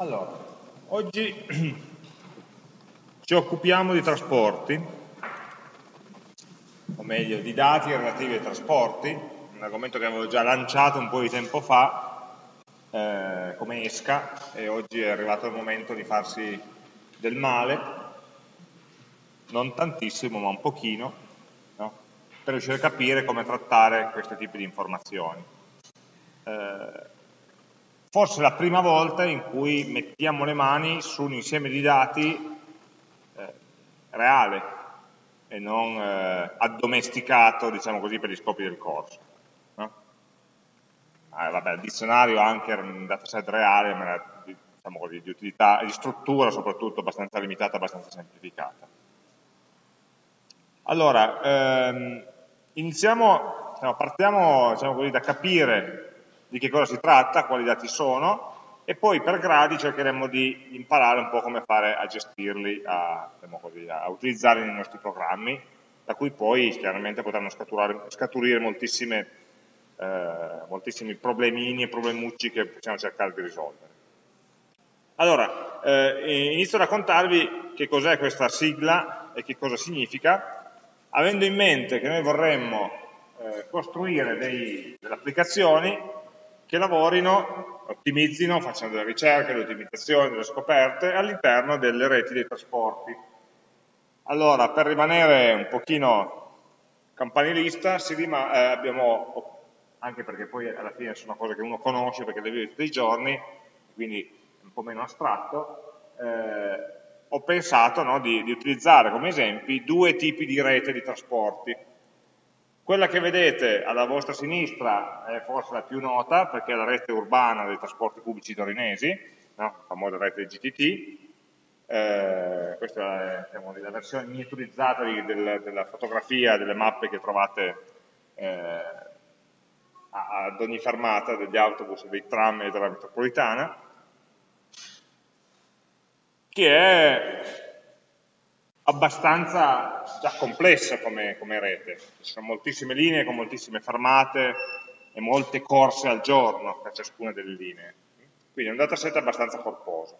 Allora, oggi ci occupiamo di trasporti, o meglio di dati relativi ai trasporti, un argomento che avevo già lanciato un po' di tempo fa eh, come esca e oggi è arrivato il momento di farsi del male, non tantissimo ma un pochino, no? per riuscire a capire come trattare questi tipi di informazioni. Eh, forse la prima volta in cui mettiamo le mani su un insieme di dati eh, reale e non eh, addomesticato, diciamo così, per gli scopi del corso. No? Ah, vabbè, il dizionario anche era un dataset reale, ma era, diciamo così, di utilità, di struttura soprattutto abbastanza limitata, abbastanza semplificata. Allora, ehm, iniziamo, diciamo, partiamo diciamo così, da capire di che cosa si tratta, quali dati sono, e poi per gradi cercheremo di imparare un po' come fare a gestirli, a, diciamo così, a utilizzarli nei nostri programmi, da cui poi chiaramente potranno scaturire moltissime, eh, moltissimi problemini e problemucci che possiamo cercare di risolvere. Allora, eh, inizio a raccontarvi che cos'è questa sigla e che cosa significa, avendo in mente che noi vorremmo eh, costruire dei, delle applicazioni che lavorino, ottimizzino, facciano delle ricerche, delle ottimizzazioni, delle scoperte all'interno delle reti dei trasporti. Allora, per rimanere un pochino campanilista, eh, abbiamo, anche perché poi alla fine sono cose che uno conosce perché le vive tutti i giorni, quindi è un po' meno astratto, eh, ho pensato no, di, di utilizzare come esempi due tipi di rete di trasporti quella che vedete alla vostra sinistra è forse la più nota perché è la rete urbana dei trasporti pubblici torinesi, no? la famosa rete GTT, eh, questa è diciamo, la versione miniaturizzata di, del, della fotografia delle mappe che trovate eh, ad ogni fermata degli autobus, dei tram e della metropolitana, che è abbastanza già complessa come, come, rete, ci sono moltissime linee con moltissime fermate e molte corse al giorno per ciascuna delle linee, quindi è un dataset abbastanza corposo.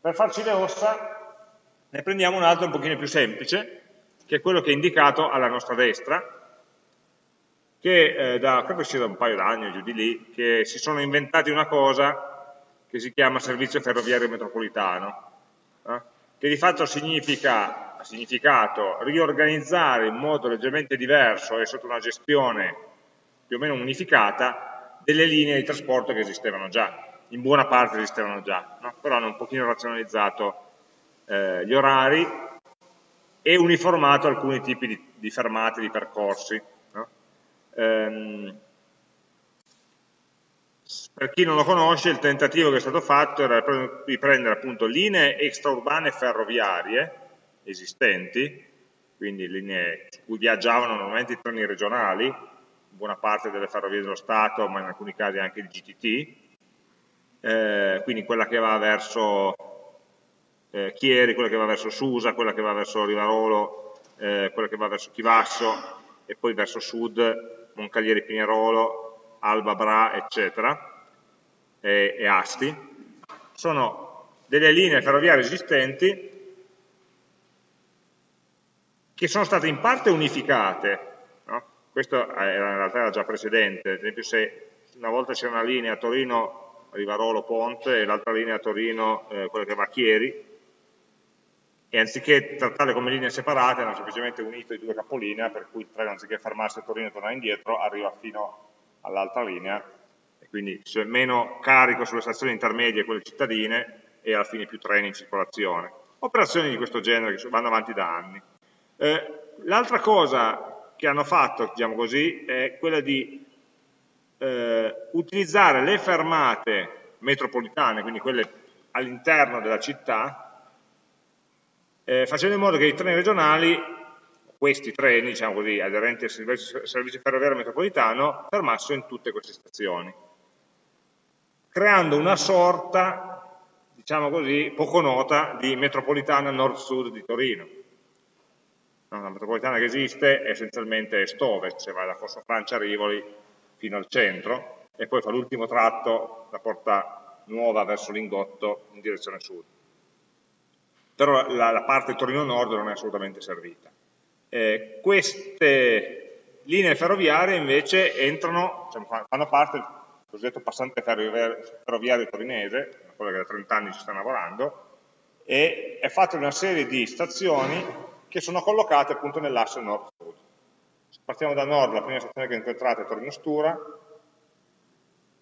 Per farci le ossa ne prendiamo un altro un pochino più semplice, che è quello che è indicato alla nostra destra, che eh, da, credo sia da un paio d'anni giù di lì, che si sono inventati una cosa che si chiama servizio ferroviario metropolitano, eh, che di fatto significa significato riorganizzare in modo leggermente diverso e sotto una gestione più o meno unificata delle linee di trasporto che esistevano già, in buona parte esistevano già, no? però hanno un pochino razionalizzato eh, gli orari e uniformato alcuni tipi di, di fermate, di percorsi. No? Ehm, per chi non lo conosce, il tentativo che è stato fatto era di prendere appunto linee extraurbane ferroviarie, esistenti, quindi linee su cui viaggiavano normalmente i treni regionali, buona parte delle ferrovie dello Stato, ma in alcuni casi anche il GTT, eh, quindi quella che va verso eh, Chieri, quella che va verso Susa, quella che va verso Rivarolo, eh, quella che va verso Chivasso e poi verso sud Moncalieri Pinerolo, Alba Bra, eccetera, e, e Asti. Sono delle linee ferroviarie esistenti che sono state in parte unificate, no? questo era, in realtà era già precedente, ad esempio se una volta c'era una linea Torino, Rivarolo, Ponte e l'altra linea Torino, eh, quella che va a Chieri, e anziché trattarle come linee separate hanno semplicemente unito i due capolinea, per cui il treno anziché fermarsi a Torino e tornare indietro arriva fino all'altra linea, e quindi c'è meno carico sulle stazioni intermedie, quelle cittadine, e alla fine più treni in circolazione. Operazioni di questo genere che vanno avanti da anni. Eh, L'altra cosa che hanno fatto, diciamo così, è quella di eh, utilizzare le fermate metropolitane, quindi quelle all'interno della città, eh, facendo in modo che i treni regionali, questi treni, diciamo così, aderenti al servizio, servizio ferroviario metropolitano, fermassero in tutte queste stazioni, creando una sorta, diciamo così, poco nota di metropolitana nord-sud di Torino no, la metropolitana che esiste è essenzialmente est-ovest, cioè va da Corso Francia a Rivoli fino al centro, e poi fa l'ultimo tratto, la porta nuova verso Lingotto in direzione sud. Però la, la parte Torino Nord non è assolutamente servita. Eh, queste linee ferroviarie invece entrano, cioè, fanno parte del cosiddetto passante ferroviario torinese, quello che da 30 anni ci sta lavorando, e è fatta di una serie di stazioni che sono collocate appunto nell'asse nord-sud. Partiamo da nord, la prima stazione che incontrate è Torino Stura,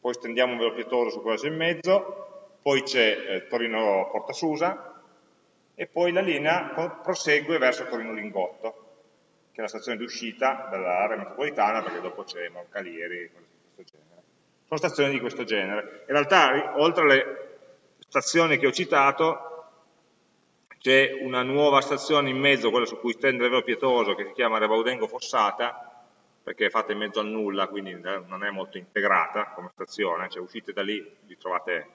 poi stendiamo un velo pietoso su quella in mezzo, poi c'è eh, Torino Porta Susa, e poi la linea prosegue verso Torino Lingotto, che è la stazione d'uscita dall'area metropolitana, perché dopo c'è Moncalieri, cose di questo genere. Sono stazioni di questo genere. In realtà, oltre alle stazioni che ho citato, c'è una nuova stazione in mezzo, quella su cui stende il velo pietoso, che si chiama Rebaudengo Fossata, perché è fatta in mezzo al nulla, quindi non è molto integrata come stazione, cioè uscite da lì, vi trovate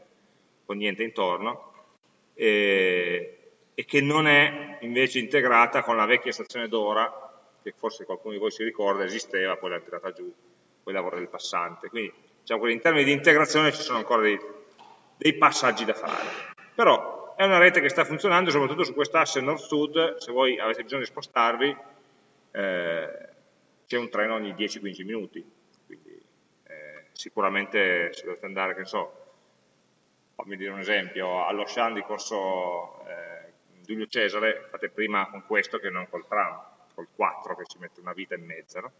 con niente intorno. E, e che non è invece integrata con la vecchia stazione d'ora, che forse qualcuno di voi si ricorda, esisteva, poi l'ha tirata giù, poi lavora del passante. Quindi diciamo che in termini di integrazione ci sono ancora dei, dei passaggi da fare. Però è una rete che sta funzionando soprattutto su quest'asse nord-sud, se voi avete bisogno di spostarvi eh, c'è un treno ogni 10-15 minuti, quindi eh, sicuramente se dovete andare, che so, fammi dire un esempio, allo Shan di corso eh, Giulio Cesare fate prima con questo che non col tram, col 4 che ci mette una vita in mezzo. No?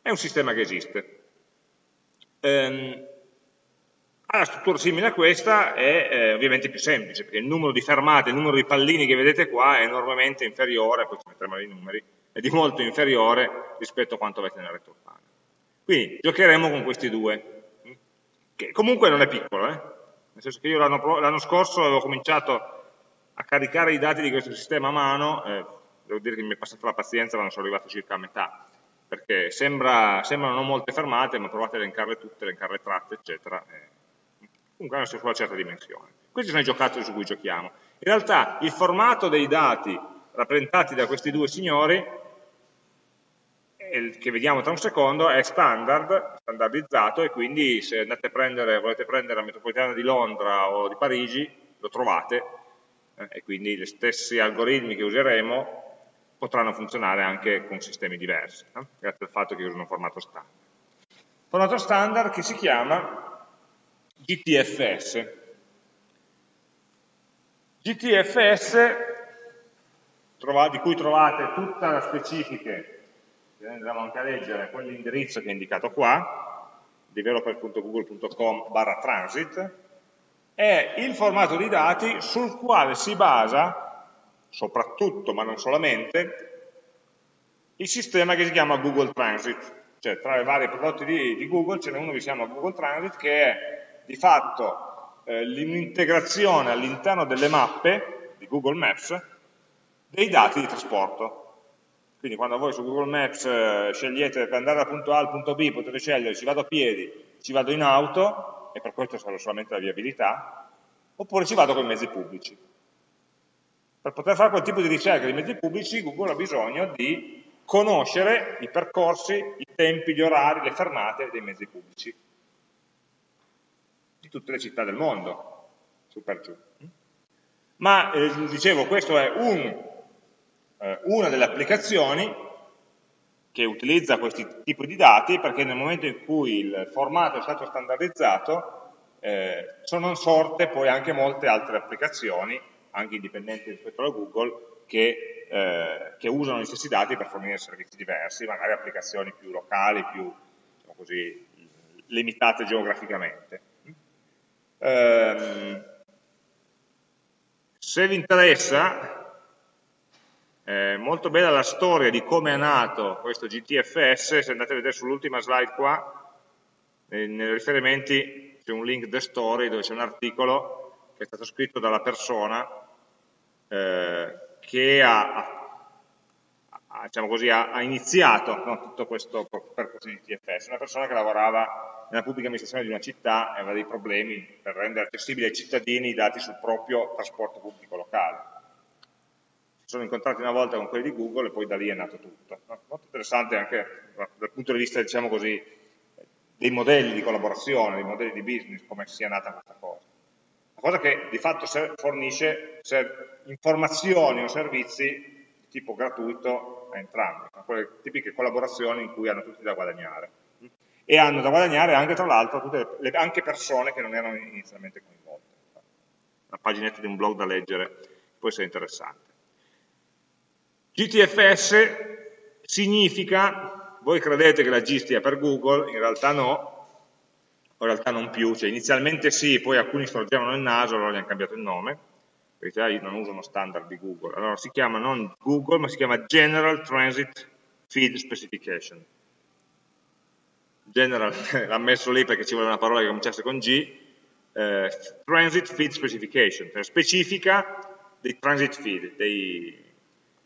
È un sistema che esiste. Ehm, una struttura simile a questa è eh, ovviamente più semplice, perché il numero di fermate, il numero di pallini che vedete qua è enormemente inferiore, poi ci metteremo i numeri, è di molto inferiore rispetto a quanto avete nella rete urbana. Quindi giocheremo con questi due, che comunque non è piccolo, eh? nel senso che io l'anno scorso avevo cominciato a caricare i dati di questo sistema a mano, eh, devo dire che mi è passata la pazienza quando sono arrivato circa a metà, perché sembra, sembrano non molte fermate, ma provate a elencarle tutte, elencarle tratte, eccetera. Eh, comunque hanno una certa dimensione. Questi sono i giocattoli su cui giochiamo. In realtà il formato dei dati rappresentati da questi due signori, che vediamo tra un secondo, è standard, standardizzato, e quindi se andate a prendere, volete prendere la metropolitana di Londra o di Parigi, lo trovate, eh, e quindi gli stessi algoritmi che useremo potranno funzionare anche con sistemi diversi, eh, grazie al fatto che usano un formato standard. Formato standard che si chiama GTFS. GTFS, di cui trovate tutta la specifica, che andremo anche a leggere, quell'indirizzo che è indicato qua, developer.google.com barra transit, è il formato di dati sul quale si basa, soprattutto ma non solamente, il sistema che si chiama Google Transit. Cioè tra i vari prodotti di, di Google ce n'è uno che si chiama Google Transit che è di fatto eh, l'integrazione all'interno delle mappe di Google Maps dei dati di trasporto. Quindi quando voi su Google Maps eh, scegliete per andare dal punto A al punto B potete scegliere ci vado a piedi, ci vado in auto, e per questo serve solamente la viabilità, oppure ci vado con i mezzi pubblici. Per poter fare quel tipo di ricerca di mezzi pubblici Google ha bisogno di conoscere i percorsi, i tempi, gli orari, le fermate dei mezzi pubblici tutte le città del mondo, su per giù. Ma, eh, dicevo, questa è un, eh, una delle applicazioni che utilizza questi tipi di dati perché nel momento in cui il formato è stato standardizzato eh, sono sorte poi anche molte altre applicazioni, anche indipendenti rispetto a Google, che, eh, che, usano gli stessi dati per fornire servizi diversi, magari applicazioni più locali, più diciamo così, limitate geograficamente. Eh, se vi interessa, eh, molto bella la storia di come è nato questo GTFS, se andate a vedere sull'ultima slide qua, eh, nei riferimenti c'è un link The Story dove c'è un articolo che è stato scritto dalla persona eh, che ha, ha, diciamo così, ha, ha iniziato no, tutto questo percorso di GTFS, una persona che lavorava nella pubblica amministrazione di una città e aveva dei problemi per rendere accessibili ai cittadini i dati sul proprio trasporto pubblico locale sono incontrati una volta con quelli di Google e poi da lì è nato tutto. Molto interessante anche dal punto di vista, diciamo così, dei modelli di collaborazione, dei modelli di business, come sia nata questa cosa. cosa che di fatto fornisce informazioni o servizi tipo gratuito a entrambi, quelle tipiche collaborazioni in cui hanno tutti da guadagnare. E hanno da guadagnare anche, tra l'altro, anche persone che non erano inizialmente coinvolte. Una paginetta di un blog da leggere può essere interessante. GTFS significa, voi credete che la G stia per Google, in realtà no, in realtà non più, cioè inizialmente sì, poi alcuni storgevano il naso, allora gli hanno cambiato il nome, perché io non uso uno standard di Google, allora si chiama non Google, ma si chiama General Transit Feed Specification. General l'ha messo lì perché ci vuole una parola che cominciasse con G, eh, Transit Feed Specification, cioè specifica dei transit feed, dei,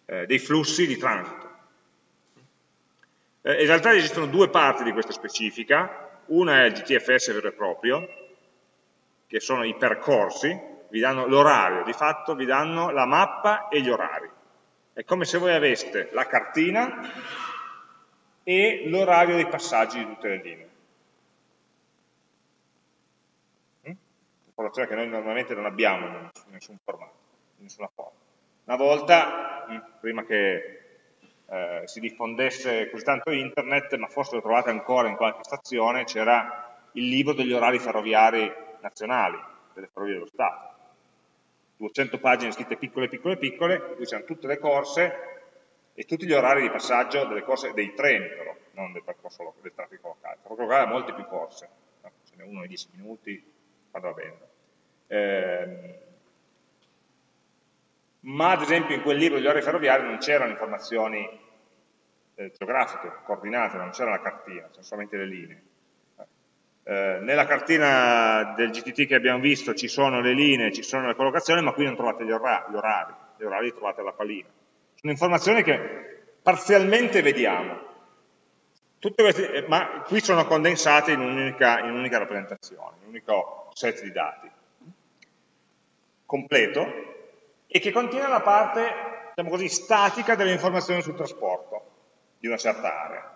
eh, dei flussi di transito. Eh, in realtà esistono due parti di questa specifica, una è il GTFS vero e proprio, che sono i percorsi, vi danno l'orario, di fatto vi danno la mappa e gli orari. È come se voi aveste la cartina e l'orario dei passaggi di tutte le linee. Mm? Informazione che noi normalmente non abbiamo in nessun formato, in nessuna forma. Una volta, mm, prima che eh, si diffondesse così tanto internet, ma forse lo trovate ancora in qualche stazione, c'era il libro degli orari ferroviari nazionali, delle ferrovie dello Stato. 200 pagine scritte piccole, piccole, piccole, cui c'erano tutte le corse e tutti gli orari di passaggio delle corse dei treni però, non del percorso del traffico locale. Il traffico locale ha molte più corse, no? ce n'è uno nei 10 minuti, quando va bene. Eh, ma ad esempio in quel libro degli orari ferroviari non c'erano informazioni eh, geografiche, coordinate, non c'era la cartina, c'erano solamente le linee. Eh, nella cartina del GTT che abbiamo visto ci sono le linee, ci sono le collocazioni, ma qui non trovate gli orari, gli orari, gli orari trovate alla pallina. Sono informazioni che parzialmente vediamo, queste, eh, ma qui sono condensate in un'unica un rappresentazione, in un unico set di dati completo, e che contiene la parte, diciamo così, statica delle informazioni sul trasporto di una certa area.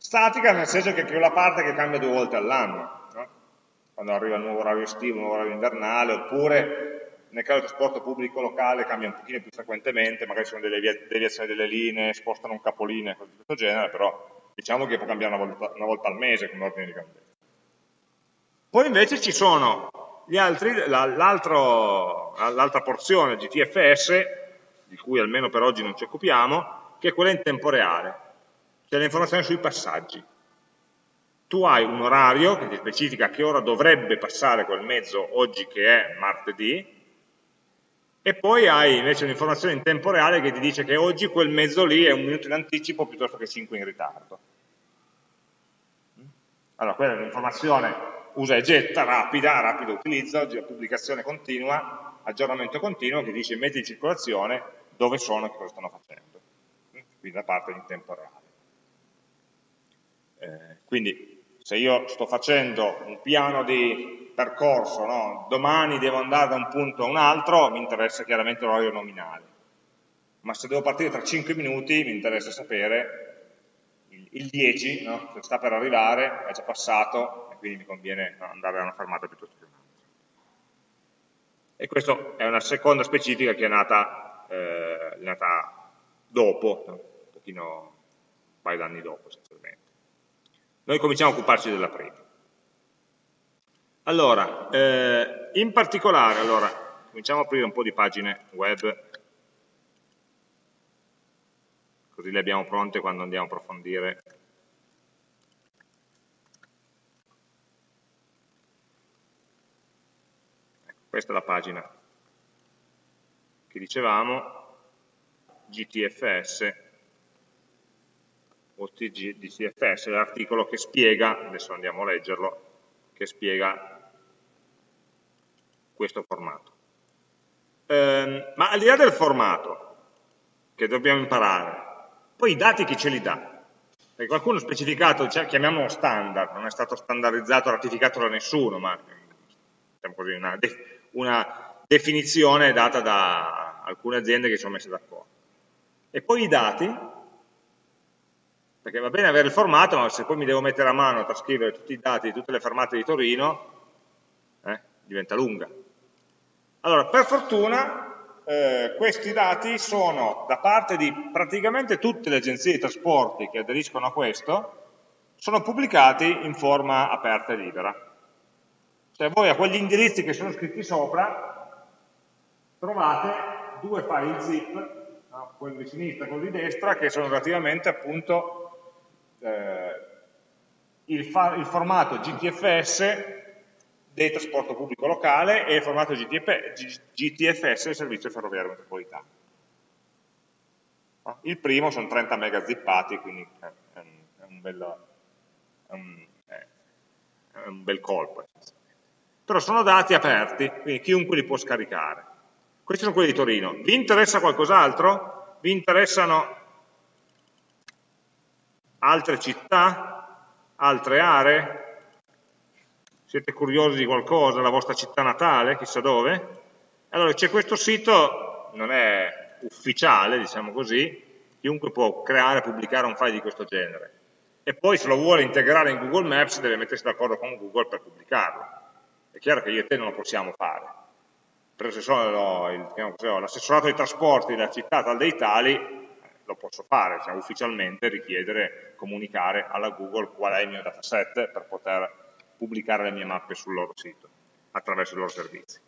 Statica nel senso che è quella parte che cambia due volte all'anno, no? quando arriva il nuovo orario estivo, il nuovo orario invernale, oppure nel caso del trasporto pubblico locale cambia un pochino più frequentemente, magari sono delle deviazioni delle linee, spostano un capolinea, cose di questo genere, però diciamo che può cambiare una volta, una volta al mese come ordine di grandezza. Poi invece ci sono l'altra porzione GTFS, di cui almeno per oggi non ci occupiamo, che è quella in tempo reale, cioè l'informazione sui passaggi. Tu hai un orario che ti specifica a che ora dovrebbe passare quel mezzo oggi che è martedì, e poi hai invece un'informazione in tempo reale che ti dice che oggi quel mezzo lì è un minuto in anticipo piuttosto che 5 in ritardo. Allora, quella è un'informazione usa e getta, rapida, rapido utilizzo, pubblicazione continua, aggiornamento continuo che dice i mezzi di circolazione dove sono e cosa stanno facendo. Quindi la parte in tempo reale. Eh, quindi se io sto facendo un piano di percorso, no? domani devo andare da un punto a un altro, mi interessa chiaramente l'orario nominale. Ma se devo partire tra 5 minuti mi interessa sapere il, il 10, no? se sta per arrivare, è già passato, quindi mi conviene andare a una fermata piuttosto che un'altra. E questa è una seconda specifica che è nata, eh, nata dopo, un pochino, un paio d'anni dopo essenzialmente. Noi cominciamo a occuparci della prima. Allora, eh, in particolare, allora, cominciamo a aprire un po' di pagine web, così le abbiamo pronte quando andiamo a approfondire. Questa è la pagina che dicevamo, GTFS, o GTFS, l'articolo che spiega, adesso andiamo a leggerlo, che spiega questo formato. Eh, ma al di là del formato, che dobbiamo imparare, poi i dati chi ce li dà? Perché qualcuno specificato, cioè, chiamiamolo standard, non è stato standardizzato, ratificato da nessuno, ma diciamo così, una, una definizione data da alcune aziende che ci sono messe d'accordo. E poi i dati, perché va bene avere il formato, ma se poi mi devo mettere a mano a trascrivere tutti i dati di tutte le fermate di Torino, eh, diventa lunga. Allora, per fortuna eh, questi dati sono da parte di praticamente tutte le agenzie di trasporti che aderiscono a questo, sono pubblicati in forma aperta e libera. Cioè voi a quegli indirizzi che sono scritti sopra trovate due file zip, quello di sinistra e quello di destra, che sono relativamente appunto eh, il, il formato GTFS del trasporto pubblico locale e il formato GTF, GTFS del servizio ferroviario metropolitano. Il primo sono 30 mega zippati, quindi è un, è bel, è un bel colpo. Però sono dati aperti, quindi chiunque li può scaricare. Questi sono quelli di Torino. Vi interessa qualcos'altro? Vi interessano altre città? Altre aree? Siete curiosi di qualcosa, la vostra città natale, chissà dove? Allora c'è questo sito, non è ufficiale, diciamo così, chiunque può creare e pubblicare un file di questo genere. E poi se lo vuole integrare in Google Maps deve mettersi d'accordo con Google per pubblicarlo. È chiaro che io e te non lo possiamo fare. Sono l'assessorato dei trasporti della città tal dei tali, lo posso fare, cioè ufficialmente richiedere, comunicare alla Google qual è il mio dataset per poter pubblicare le mie mappe sul loro sito, attraverso i loro servizi.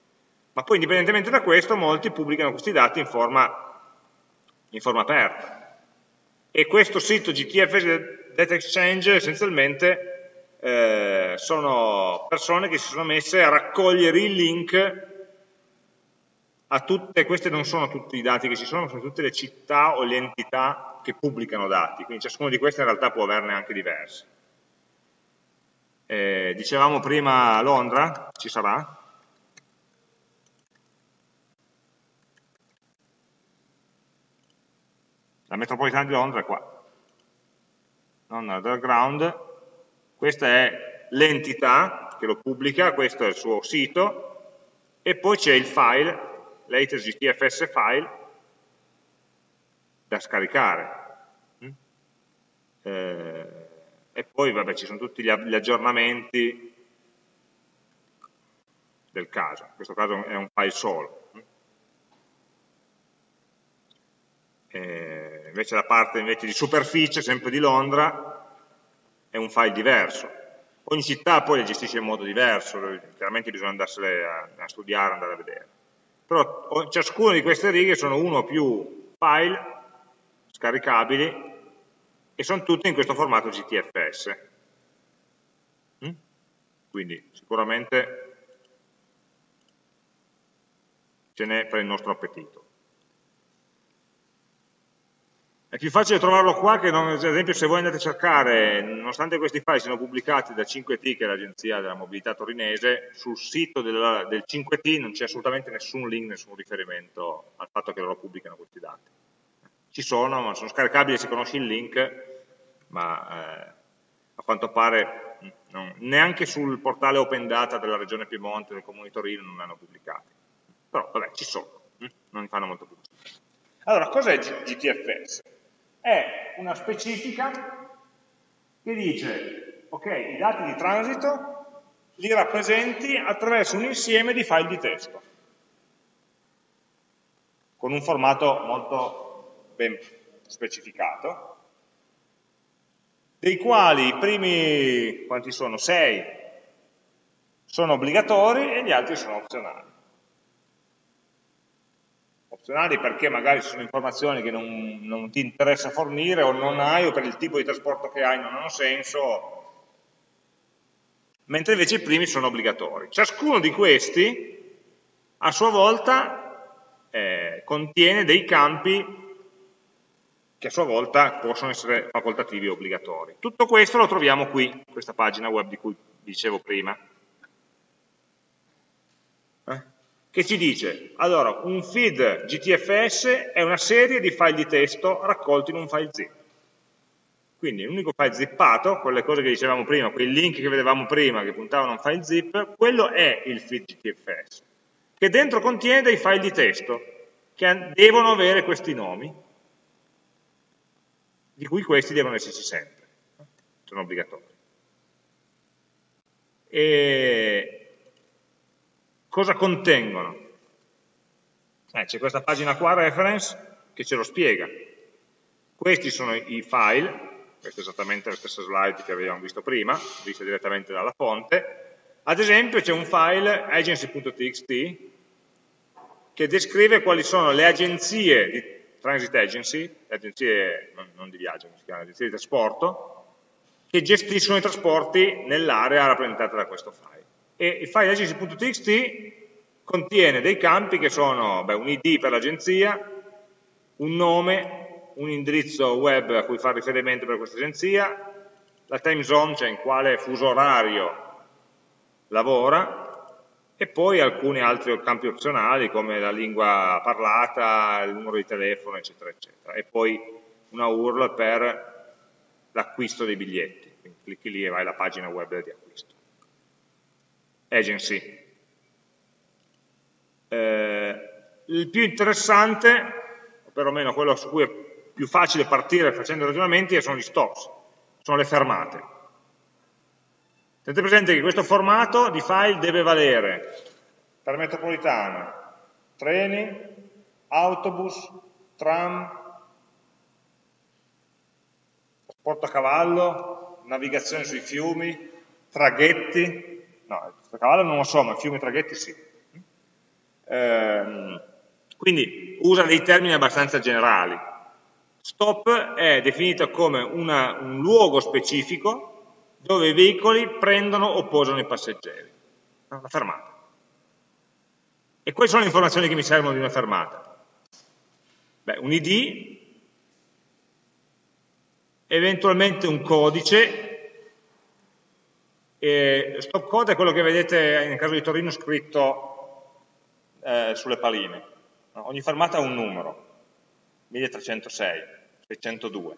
Ma poi indipendentemente da questo, molti pubblicano questi dati in forma, in forma aperta. E questo sito GTF Data Exchange essenzialmente eh, sono persone che si sono messe a raccogliere il link tutte, queste non sono tutti i dati che ci sono, sono tutte le città o le entità che pubblicano dati, quindi ciascuno di questi in realtà può averne anche diversi. Eh, dicevamo prima Londra, ci sarà? La metropolitana di Londra è qua. Non underground. Questa è l'entità che lo pubblica, questo è il suo sito, e poi c'è il file, latest GTFS file, da scaricare. Mm? Eh, e poi vabbè, ci sono tutti gli, aggiornamenti del caso, in questo caso è un file solo. E invece la parte invece di superficie, sempre di Londra, è un file diverso. Ogni città poi le gestisce in modo diverso, chiaramente bisogna andarsene a studiare, andare a vedere. Però ciascuna di queste righe sono uno o più file scaricabili e sono tutte in questo formato GTFS. Mm? Quindi sicuramente ce n'è per il nostro appetito. È più facile trovarlo qua che non, ad esempio se voi andate a cercare, nonostante questi file siano pubblicati da 5T, che è l'agenzia della mobilità torinese, sul sito del, del 5T non c'è assolutamente nessun link, nessun riferimento al fatto che loro pubblicano questi dati. Ci sono, ma sono scaricabili se conosci il link, ma eh, a quanto pare non, neanche sul portale Open Data della regione Piemonte, del comune di Torino, non hanno pubblicati. Però vabbè, ci sono, hm? non fanno molto pubblicità. Allora, cos'è GTFS? È una specifica che dice, ok, i dati di transito li rappresenti attraverso un insieme di file di testo, con un formato molto ben specificato, dei quali i primi, quanti sono? 6 sono obbligatori e gli altri sono opzionali. Opzionali perché magari ci sono informazioni che non, non ti interessa fornire o non hai o per il tipo di trasporto che hai non hanno senso, mentre invece i primi sono obbligatori. Ciascuno di questi a sua volta eh, contiene dei campi che a sua volta possono essere facoltativi o obbligatori. Tutto questo lo troviamo qui, questa pagina web di cui dicevo prima, eh? Che ci dice, allora, un feed GTFS è una serie di file di testo raccolti in un file zip. Quindi l'unico file zippato, quelle cose che dicevamo prima, quei link che vedevamo prima che puntavano a un file zip, quello è il feed GTFS, che dentro contiene dei file di testo che devono avere questi nomi, di cui questi devono esserci sempre, sono obbligatori. E cosa contengono? Eh, C'è questa pagina qua, reference, che ce lo spiega. Questi sono i file, questa è esattamente la stessa slide che avevamo visto prima, vista direttamente dalla fonte. Ad esempio c'è un file agency.txt che descrive quali sono le agenzie di transit agency, le agenzie non, non di viaggio, si chiamano agenzie di trasporto, che gestiscono i trasporti nell'area rappresentata da questo file. E il file agency.txt contiene dei campi che sono beh, un ID per l'agenzia, un nome, un indirizzo web a cui fare riferimento per questa agenzia, la time zone, cioè in quale fuso orario lavora, e poi alcuni altri campi opzionali come la lingua parlata, il numero di telefono, eccetera, eccetera. E poi una URL per l'acquisto dei biglietti. Quindi clicchi lì e vai alla pagina web di acquisto. Agency. Eh, il più interessante perlomeno quello su cui è più facile partire facendo ragionamenti, sono gli stops, sono le fermate. Tenete presente che questo formato di file deve valere per metropolitana, treni, autobus, tram, trasporto a cavallo, navigazione sui fiumi, traghetti, no, a cavallo non lo so, ma fiumi e traghetti sì. Ehm, quindi usa dei termini abbastanza generali. Stop è definito come una, un luogo specifico dove i veicoli prendono o posano i passeggeri. Una fermata. E quali sono le informazioni che mi servono di una fermata? Beh, un ID, eventualmente un codice, e stop code è quello che vedete nel caso di Torino scritto eh, sulle paline ogni fermata ha un numero, 1306, 602,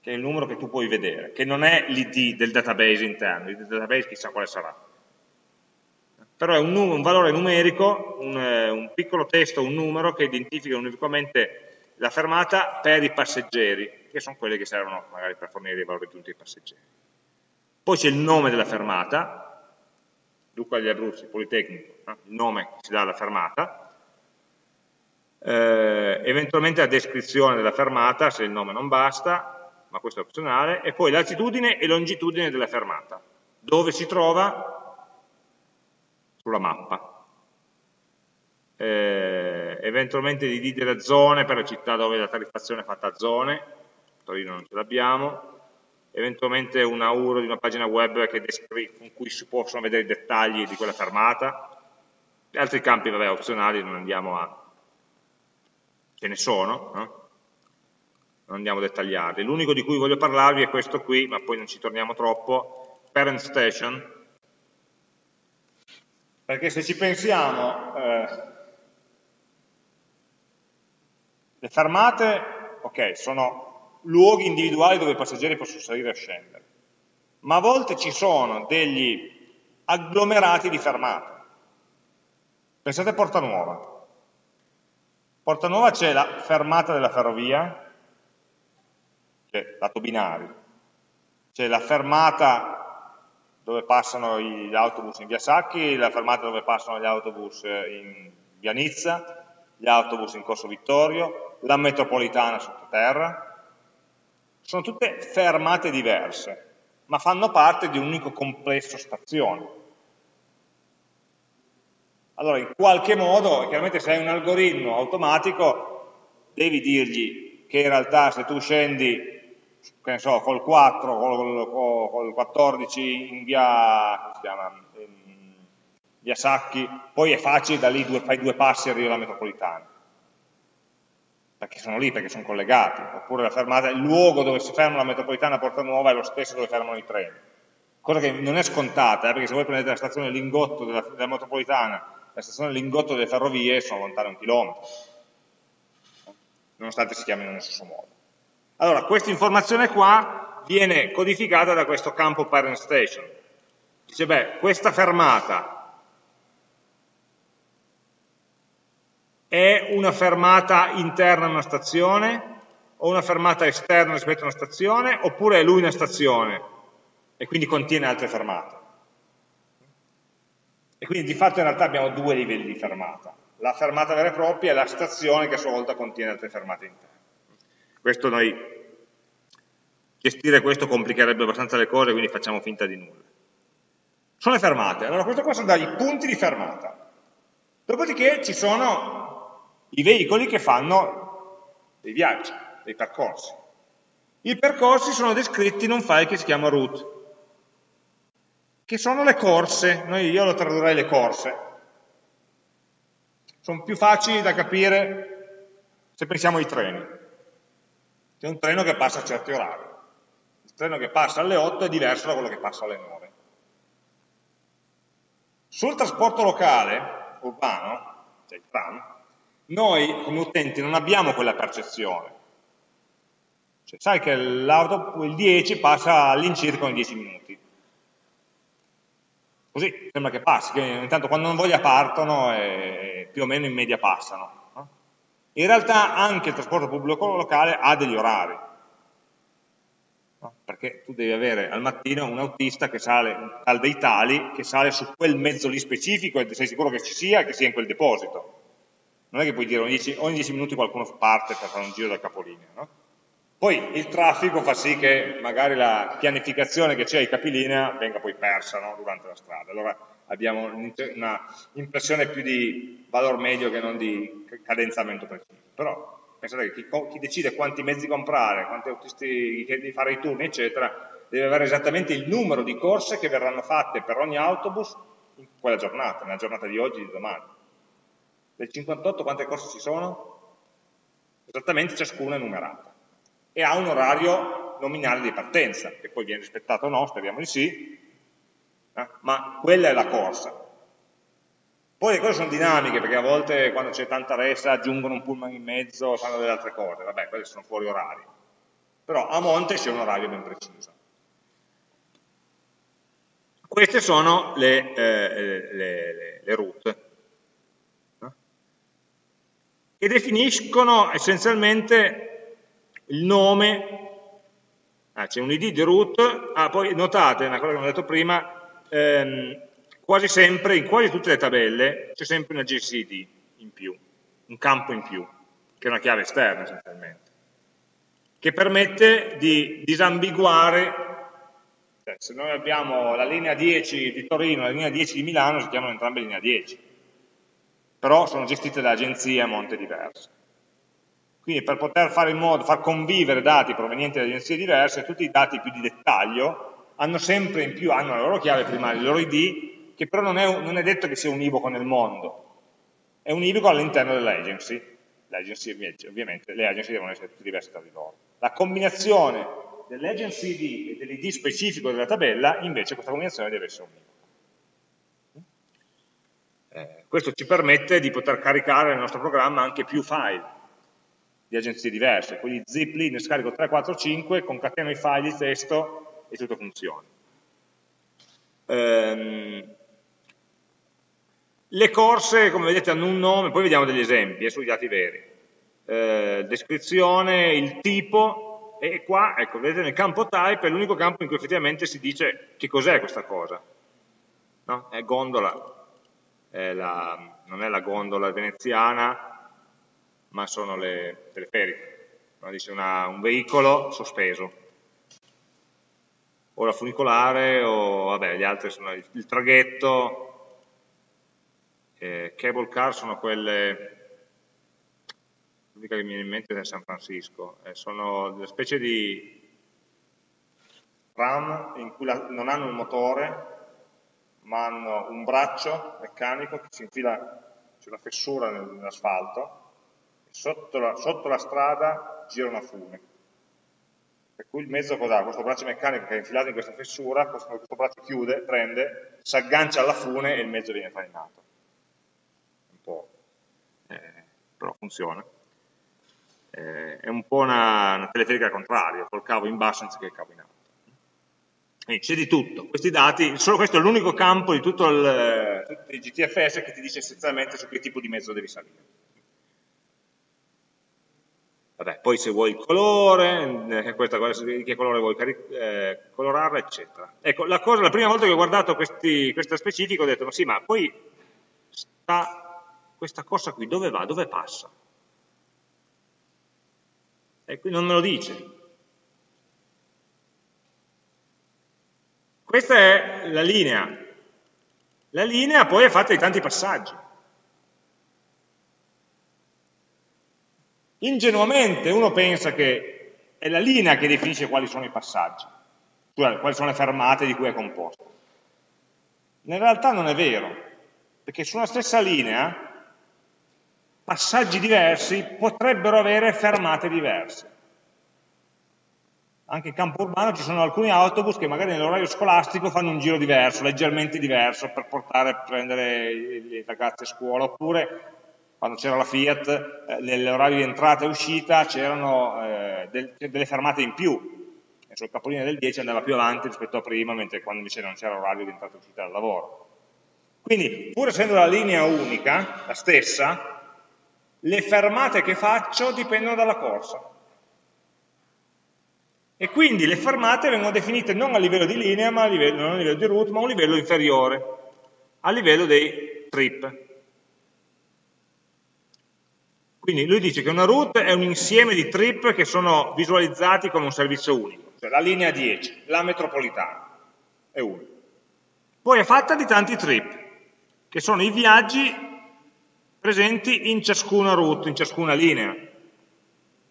che è il numero che tu puoi vedere, che non è l'id del database interno, il database chissà quale sarà. Però è un, un valore numerico, un, eh, un, piccolo testo, un numero che identifica unicamente la fermata per i passeggeri, che sono quelli che servono magari per fornire i valori aggiunti ai passeggeri. Poi c'è il nome della fermata, Duca degli Abruzzi, Politecnico, no? il nome che si dà alla fermata, eh, eventualmente la descrizione della fermata, se il nome non basta, ma questo è opzionale, e poi latitudine e longitudine della fermata, dove si trova sulla mappa. Eh, eventualmente delle zone per le città dove la tariffazione è fatta a zone, Torino non ce l'abbiamo, eventualmente una URL di una pagina web con cui si possono vedere i dettagli di quella fermata, altri campi vabbè, opzionali non andiamo a, ce ne sono, no? non andiamo a dettagliarli. L'unico di cui voglio parlarvi è questo qui, ma poi non ci torniamo troppo, parent station, perché se ci pensiamo, eh, le fermate, ok, sono luoghi individuali dove i passeggeri possono salire e scendere, ma a volte ci sono degli agglomerati di fermate. Pensate a Porta Nuova, Porta Nuova c'è la fermata della ferrovia, cioè lato binario, c'è la fermata dove passano gli autobus in via Sacchi, la fermata dove passano gli autobus in via Nizza, gli autobus in Corso Vittorio, la metropolitana sottoterra. Sono tutte fermate diverse, ma fanno parte di un unico complesso stazione. Allora, in qualche modo, chiaramente se hai un algoritmo automatico, devi dirgli che in realtà se tu scendi, che ne so, col 4, col, col 14 in via, chiama, in via Sacchi, poi è facile, da lì due, fai due passi e arrivi alla metropolitana. Perché sono lì, perché sono collegati. Oppure la fermata, il luogo dove si ferma la metropolitana Porta Nuova è lo stesso dove fermano i treni. Cosa che non è scontata, eh, perché se voi prendete la stazione Lingotto della, della metropolitana la stazione Lingotto delle ferrovie sono lontane un chilometro, nonostante si chiamino nello stesso modo. Allora, questa informazione qua viene codificata da questo campo parent station. Dice, beh, questa fermata è una fermata interna a una stazione o una fermata esterna rispetto a una stazione oppure è lui una stazione e quindi contiene altre fermate. E quindi di fatto in realtà abbiamo due livelli di fermata. La fermata vera e propria e la stazione che a sua volta contiene altre fermate interne. Questo noi, gestire questo complicherebbe abbastanza le cose, quindi facciamo finta di nulla. Sono le fermate. Allora, questo qua sono dai punti di fermata. Dopodiché ci sono i veicoli che fanno dei viaggi, dei percorsi. I percorsi sono descritti in un file che si chiama root, che sono le corse, Noi, io lo tradurrei le corse. Sono più facili da capire se pensiamo ai treni. C'è un treno che passa a certi orari. Il treno che passa alle 8 è diverso da quello che passa alle 9. Sul trasporto locale, urbano, cioè il tram, noi come utenti non abbiamo quella percezione. Cioè, sai che il 10 passa all'incirca in 10 minuti. Così sembra che passi, che intanto quando non voglia partono e più o meno in media passano. In realtà anche il trasporto pubblico locale ha degli orari, no? perché tu devi avere al mattino un autista che sale, tal dei tali, che sale su quel mezzo lì specifico e sei sicuro che ci sia, che sia in quel deposito. Non è che puoi dire ogni 10, ogni 10 minuti qualcuno parte per fare un giro dal capolinea. No? Poi il traffico fa sì che magari la pianificazione che c'è ai capilinea venga poi persa no? durante la strada. Allora abbiamo un'impressione più di valor medio che non di cadenzamento preciso. Però pensate che chi, chi decide quanti mezzi comprare, quanti autisti di fare i turni, eccetera, deve avere esattamente il numero di corse che verranno fatte per ogni autobus in quella giornata, nella giornata di oggi e di domani. Del 58 quante corse ci sono? Esattamente ciascuna è numerata e ha un orario nominale di partenza, che poi viene rispettato o no, speriamo di sì, eh? ma quella è la corsa. Poi le cose sono dinamiche, perché a volte quando c'è tanta ressa aggiungono un pullman in mezzo, fanno delle altre cose, vabbè, quelle sono fuori orari. Però a monte c'è un orario ben preciso. Queste sono le, eh, le, le, le route che definiscono essenzialmente il nome, ah, c'è un id di root, ah, poi notate una cosa che abbiamo detto prima, ehm, quasi sempre, in quasi tutte le tabelle, c'è sempre una GCD in più, un campo in più, che è una chiave esterna essenzialmente, che permette di disambiguare, cioè, se noi abbiamo la linea 10 di Torino e la linea 10 di Milano, si chiamano entrambe linea 10, però sono gestite da agenzie a monte diverse. Quindi per poter fare in modo, far convivere dati provenienti da agenzie diverse, tutti i dati più di dettaglio hanno sempre in più, hanno la loro chiave primaria, il loro ID, che però non è, non è detto che sia univoco nel mondo, è univoco all'interno dell'agency, l'agency ovviamente, le agency devono essere tutte diverse tra di loro. La combinazione dell'agency ID e dell'ID specifico della tabella, invece questa combinazione deve essere univoca. Eh, questo ci permette di poter caricare nel nostro programma anche più file, di agenzie diverse, quindi zip lì ne scarico 3, 4, 5, concateno i file di testo e tutto funziona. Ehm, le corse, come vedete, hanno un nome, poi vediamo degli esempi, eh, sui dati veri. Eh, descrizione, il tipo, e qua, ecco, vedete nel campo type è l'unico campo in cui effettivamente si dice che cos'è questa cosa. No? È gondola, è la, non è la gondola veneziana, ma sono le teleferiche, no? dice una, un veicolo sospeso, o la funicolare, o vabbè, gli altri sono il, il traghetto, eh, cable car sono quelle, l'unica che mi viene in mente è San Francisco, eh, sono delle specie di tram in cui la, non hanno un motore, ma hanno un braccio meccanico che si infila, una fessura nell'asfalto, sotto la, sotto la strada gira una fune. Per cui il mezzo cos'ha? Questo braccio meccanico che è infilato in questa fessura, questo, questo braccio chiude, prende, si aggancia alla fune e il mezzo viene farinato. Un po', eh, però funziona. Eh, è un po' una, una teleferica al contrario, col cavo in basso anziché il cavo in alto. Quindi c'è di tutto. Questi dati, solo questo è l'unico campo di tutto il, tutti i GTFS che ti dice essenzialmente su che tipo di mezzo devi salire. Vabbè, poi se vuoi il colore, eh, questa, che colore vuoi eh, colorarla, eccetera. Ecco, la, cosa, la, prima volta che ho guardato questi, questa specifica ho detto, ma sì, ma poi sta, questa cosa qui dove va, dove passa? E qui non me lo dice. Questa è la linea. La linea poi è fatta di tanti passaggi. Ingenuamente uno pensa che è la linea che definisce quali sono i passaggi, cioè quali sono le fermate di cui è composta. In realtà non è vero, perché su una stessa linea passaggi diversi potrebbero avere fermate diverse. Anche in campo urbano ci sono alcuni autobus che magari nell'orario scolastico fanno un giro diverso, leggermente diverso, per portare a prendere le ragazze a scuola, oppure quando c'era la Fiat, eh, nell'orario di entrata e uscita c'erano eh, del, delle fermate in più, e sul capolinea del 10 andava più avanti rispetto a prima, mentre quando invece non c'era orario di entrata e uscita dal lavoro. Quindi, pur essendo la linea unica, la stessa, le fermate che faccio dipendono dalla corsa. E quindi le fermate vengono definite non a livello di linea, ma a livello, non a livello di route, ma a un livello inferiore, a livello dei trip. Quindi lui dice che una route è un insieme di trip che sono visualizzati come un servizio unico, cioè la linea 10, la metropolitana, è uno. Poi è fatta di tanti trip, che sono i viaggi presenti in ciascuna route, in ciascuna linea.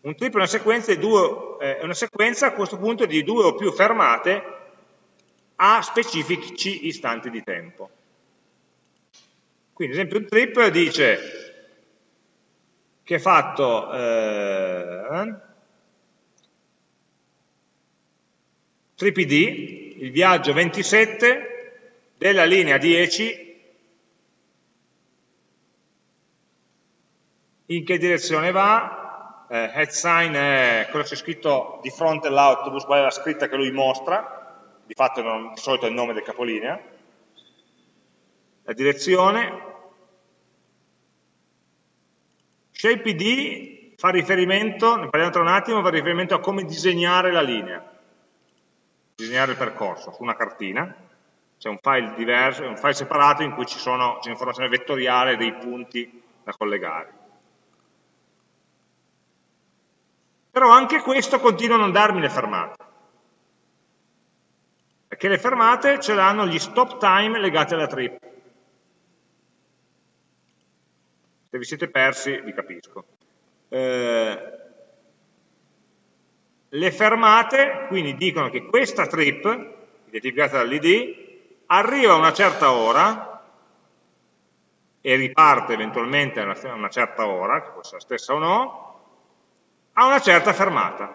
Un trip è una sequenza, due, eh, una sequenza a questo punto di due o più fermate a specifici istanti di tempo. Quindi, ad esempio, un trip dice che è fatto eh, TripID, il viaggio 27 della linea 10, in che direzione va, eh, head sign è quello che c'è scritto di fronte all'autobus, qual è la scritta che lui mostra, di fatto non, di solito è il nome del capolinea, la direzione, ShapeD fa riferimento, ne parliamo tra un attimo, fa riferimento a come disegnare la linea, disegnare il percorso su una cartina, c'è un file diverso, un file separato in cui ci sono, c'è informazione vettoriale dei punti da collegare. Però anche questo continua a non darmi le fermate, perché le fermate ce l'hanno gli stop time legati alla trip. Se vi siete persi, vi capisco. Eh, le fermate, quindi dicono che questa trip, identificata dall'id, arriva a una certa ora e riparte eventualmente a una certa ora, che può essere la stessa o no, a una certa fermata.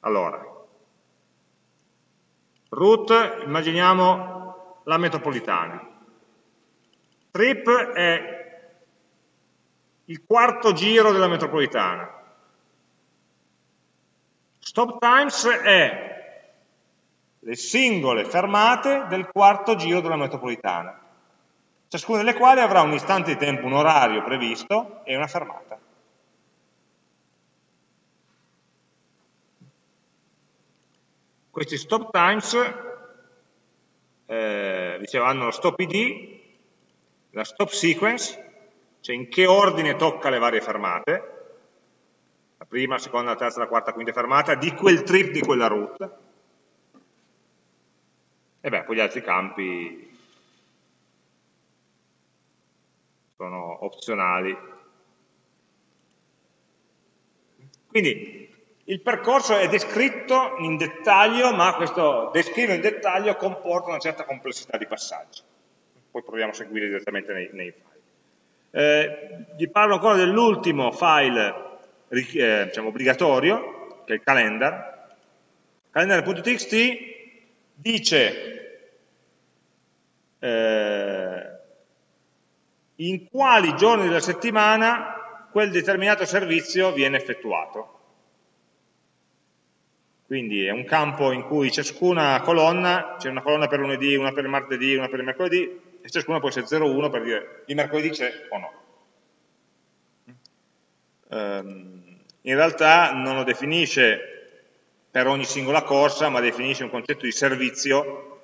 Allora, Route, immaginiamo la metropolitana. Trip è il quarto giro della metropolitana. Stop times è le singole fermate del quarto giro della metropolitana, ciascuna delle quali avrà un istante di tempo, un orario previsto e una fermata. Questi stop times, eh, dicevo, hanno lo stop id, la stop sequence, cioè in che ordine tocca le varie fermate, la prima, la seconda, la terza, la quarta, la quinta fermata, di quel trip, di quella route. E beh, poi gli altri campi sono opzionali. Quindi il percorso è descritto in dettaglio, ma questo descrivere in dettaglio comporta una certa complessità di passaggi. Poi proviamo a seguire direttamente nei, nei file. Eh, vi parlo ancora dell'ultimo file eh, diciamo, obbligatorio, che è il calendar. Calendar.txt dice eh, in quali giorni della settimana quel determinato servizio viene effettuato. Quindi è un campo in cui ciascuna colonna, c'è una colonna per lunedì, una per martedì, una per mercoledì, e ciascuna può essere 0, 1 per dire il mercoledì c'è o no. Um, in realtà non lo definisce per ogni singola corsa, ma definisce un concetto di servizio,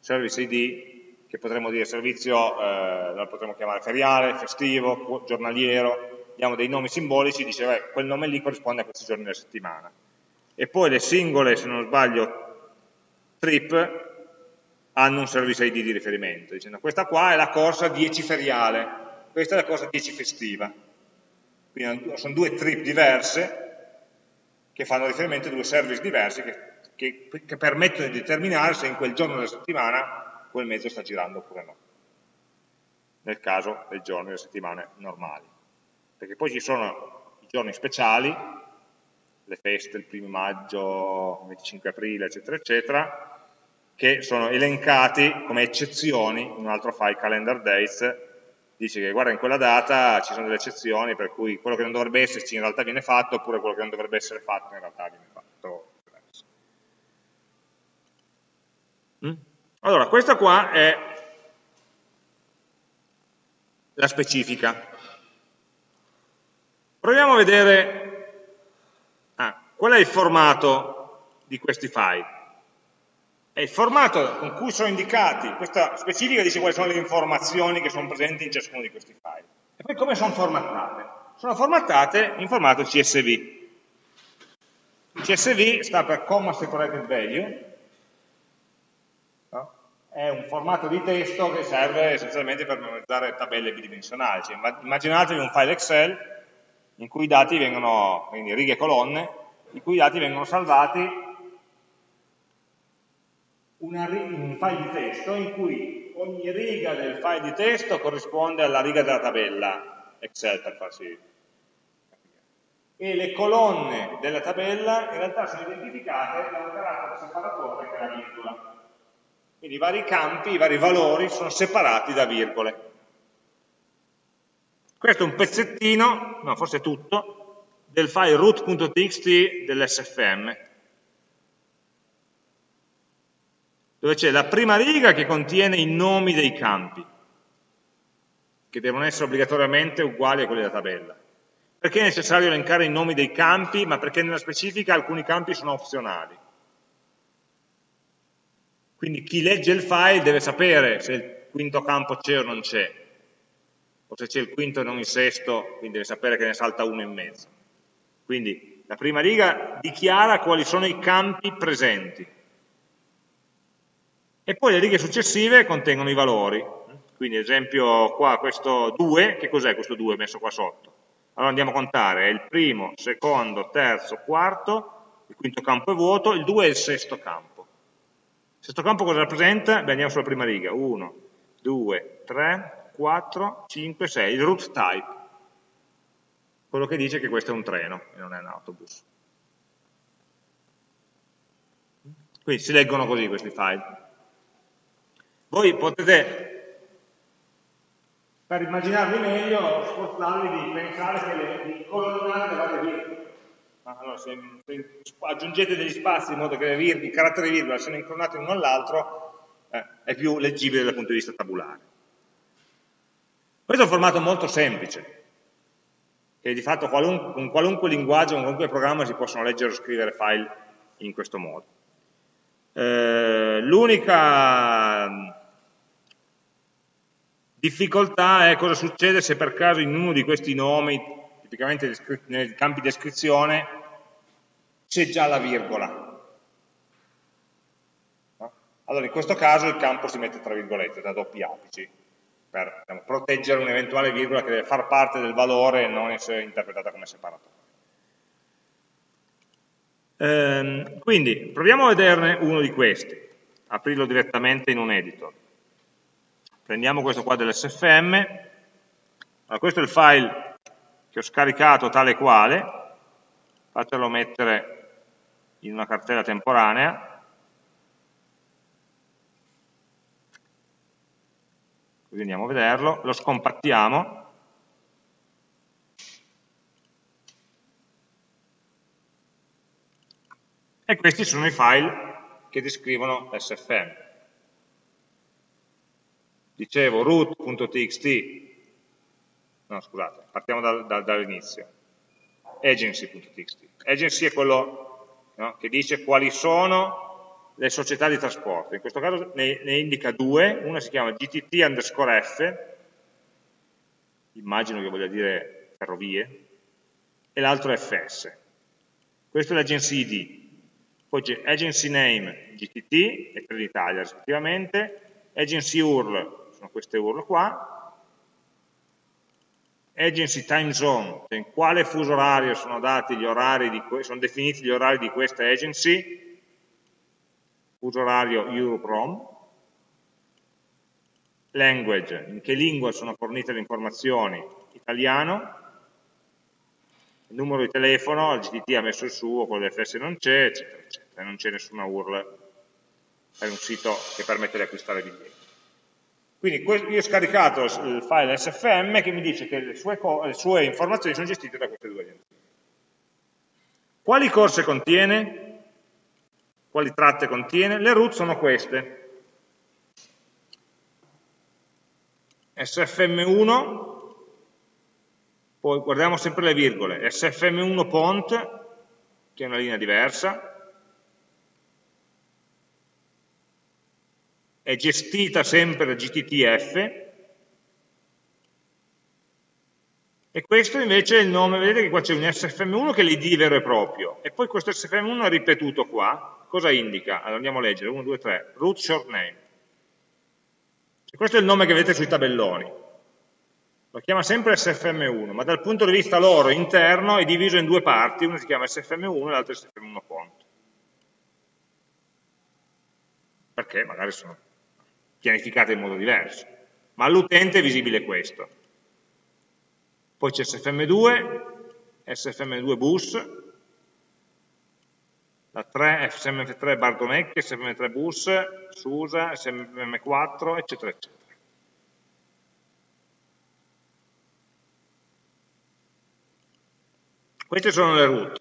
service ID, che potremmo dire servizio, eh, lo potremmo chiamare feriale, festivo, giornaliero, diamo dei nomi simbolici, dice beh, quel nome lì corrisponde a questi giorni della settimana. E poi le singole, se non sbaglio, trip hanno un service ID di riferimento, dicendo questa qua è la corsa 10 feriale, questa è la corsa 10 festiva. Quindi sono due trip diverse che fanno riferimento a due service diversi che, che, che permettono di determinare se in quel giorno della settimana quel mezzo sta girando oppure no, nel caso dei giorni delle settimane normali. Perché poi ci sono i giorni speciali, le feste, il primo maggio, il 25 aprile, eccetera, eccetera, che sono elencati come eccezioni in un altro file, calendar dates, dice che guarda in quella data ci sono delle eccezioni per cui quello che non dovrebbe esserci in realtà viene fatto oppure quello che non dovrebbe essere fatto in realtà viene fatto. Mm? Allora, questa qua è la specifica. Proviamo a vedere ah, qual è il formato di questi file è il formato con cui sono indicati, questa specifica dice quali sono le informazioni che sono presenti in ciascuno di questi file. E poi come sono formattate? Sono formattate in formato CSV. CSV sta per Comma Separated Value? È un formato di testo che serve essenzialmente per memorizzare tabelle bidimensionali. Cioè, immaginatevi un file Excel in cui i dati vengono, quindi righe e colonne, in cui i dati vengono salvati una, un file di testo in cui ogni riga del file di testo corrisponde alla riga della tabella Excel per farsi capire. E le colonne della tabella in realtà sono identificate da un carattere separatore che è la virgola. Quindi i vari campi, i vari valori sono separati da virgole. Questo è un pezzettino, no forse tutto, del file root.txt dell'sfm dove c'è la prima riga che contiene i nomi dei campi, che devono essere obbligatoriamente uguali a quelli della tabella. Perché è necessario elencare i nomi dei campi? Ma perché nella specifica alcuni campi sono opzionali. Quindi chi legge il file deve sapere se il quinto campo c'è o non c'è, o se c'è il quinto e non il sesto, quindi deve sapere che ne salta uno in mezzo. Quindi la prima riga dichiara quali sono i campi presenti e poi le righe successive contengono i valori. Quindi ad esempio qua questo 2, che cos'è questo 2 messo qua sotto? Allora andiamo a contare, è il primo, secondo, terzo, quarto, il quinto campo è vuoto, il 2 è il sesto campo. Sesto campo cosa rappresenta? Beh, andiamo sulla prima riga, 1, 2, 3, 4, 5, 6, il root type, quello che dice che questo è un treno e non è un autobus. Quindi si leggono così questi file. Voi potete, per immaginarvi meglio, sforzarvi di pensare che le, di colonnare le varie Allora, se, se, aggiungete degli spazi in modo che i caratteri virgola siano incoronati l'uno all'altro, eh, è più leggibile dal punto di vista tabulare. Questo è un formato molto semplice, che di fatto qualunque, con qualunque linguaggio, con qualunque programma si possono leggere o scrivere file in questo modo. Eh, L'unica Difficoltà è cosa succede se per caso in uno di questi nomi, tipicamente nei campi di descrizione, c'è già la virgola. Allora in questo caso il campo si mette tra virgolette, da doppi apici, per diciamo, proteggere un'eventuale virgola che deve far parte del valore e non essere interpretata come separatore. Ehm, quindi proviamo a vederne uno di questi, aprirlo direttamente in un editor prendiamo questo qua dell'SFM, allora, questo è il file che ho scaricato tale quale, fatelo mettere in una cartella temporanea, così andiamo a vederlo, lo scompattiamo, e questi sono i file che descrivono l'SFM. dicevo root.txt, no scusate, partiamo da, da, dall'inizio, agency.txt. Agency è quello no, che dice quali sono le società di trasporto, in questo caso ne, ne indica due, una si chiama GTT underscore F, immagino che voglia dire ferrovie, e l'altro è FS. Questo è l'agency ID. Poi c'è agency name GTT e Trenitalia rispettivamente, agency URL, sono queste URL qua, agency time zone, cioè in quale fuso orario sono, di sono definiti gli orari di questa agency, fuso orario Europe-ROM, language, in che lingua sono fornite le informazioni, italiano, il numero di telefono, il GTT ha messo il suo, quello dell'FS non c'è, eccetera, eccetera, non c'è nessuna URL per un sito che permette di acquistare biglietti. Quindi io ho scaricato il file SFM che mi dice che le sue, le sue informazioni sono gestite da queste due agenzie. Quali corse contiene? Quali tratte contiene? Le root sono queste. SFM1 poi guardiamo sempre le virgole, SFM1 pont, che è una linea diversa, è gestita sempre da GTTF, e questo invece è il nome, vedete che qua c'è un SFM1 che l'ID vero e proprio, e poi questo SFM1 è ripetuto qua, cosa indica? Allora andiamo a leggere, 1, 2, 3, root short name. E questo è il nome che vedete sui tabelloni. Lo chiama sempre SFM1, ma dal punto di vista loro interno è diviso in due parti, una si chiama SFM1 e l'altra SFM1 font. Perché? Magari sono pianificate in modo diverso, ma all'utente è visibile questo. Poi c'è SFM2, SFM2 bus, la 3, SFM3 Bardonecchi, SFM3 bus, SUSA, SFM4, eccetera, eccetera. Queste sono le route,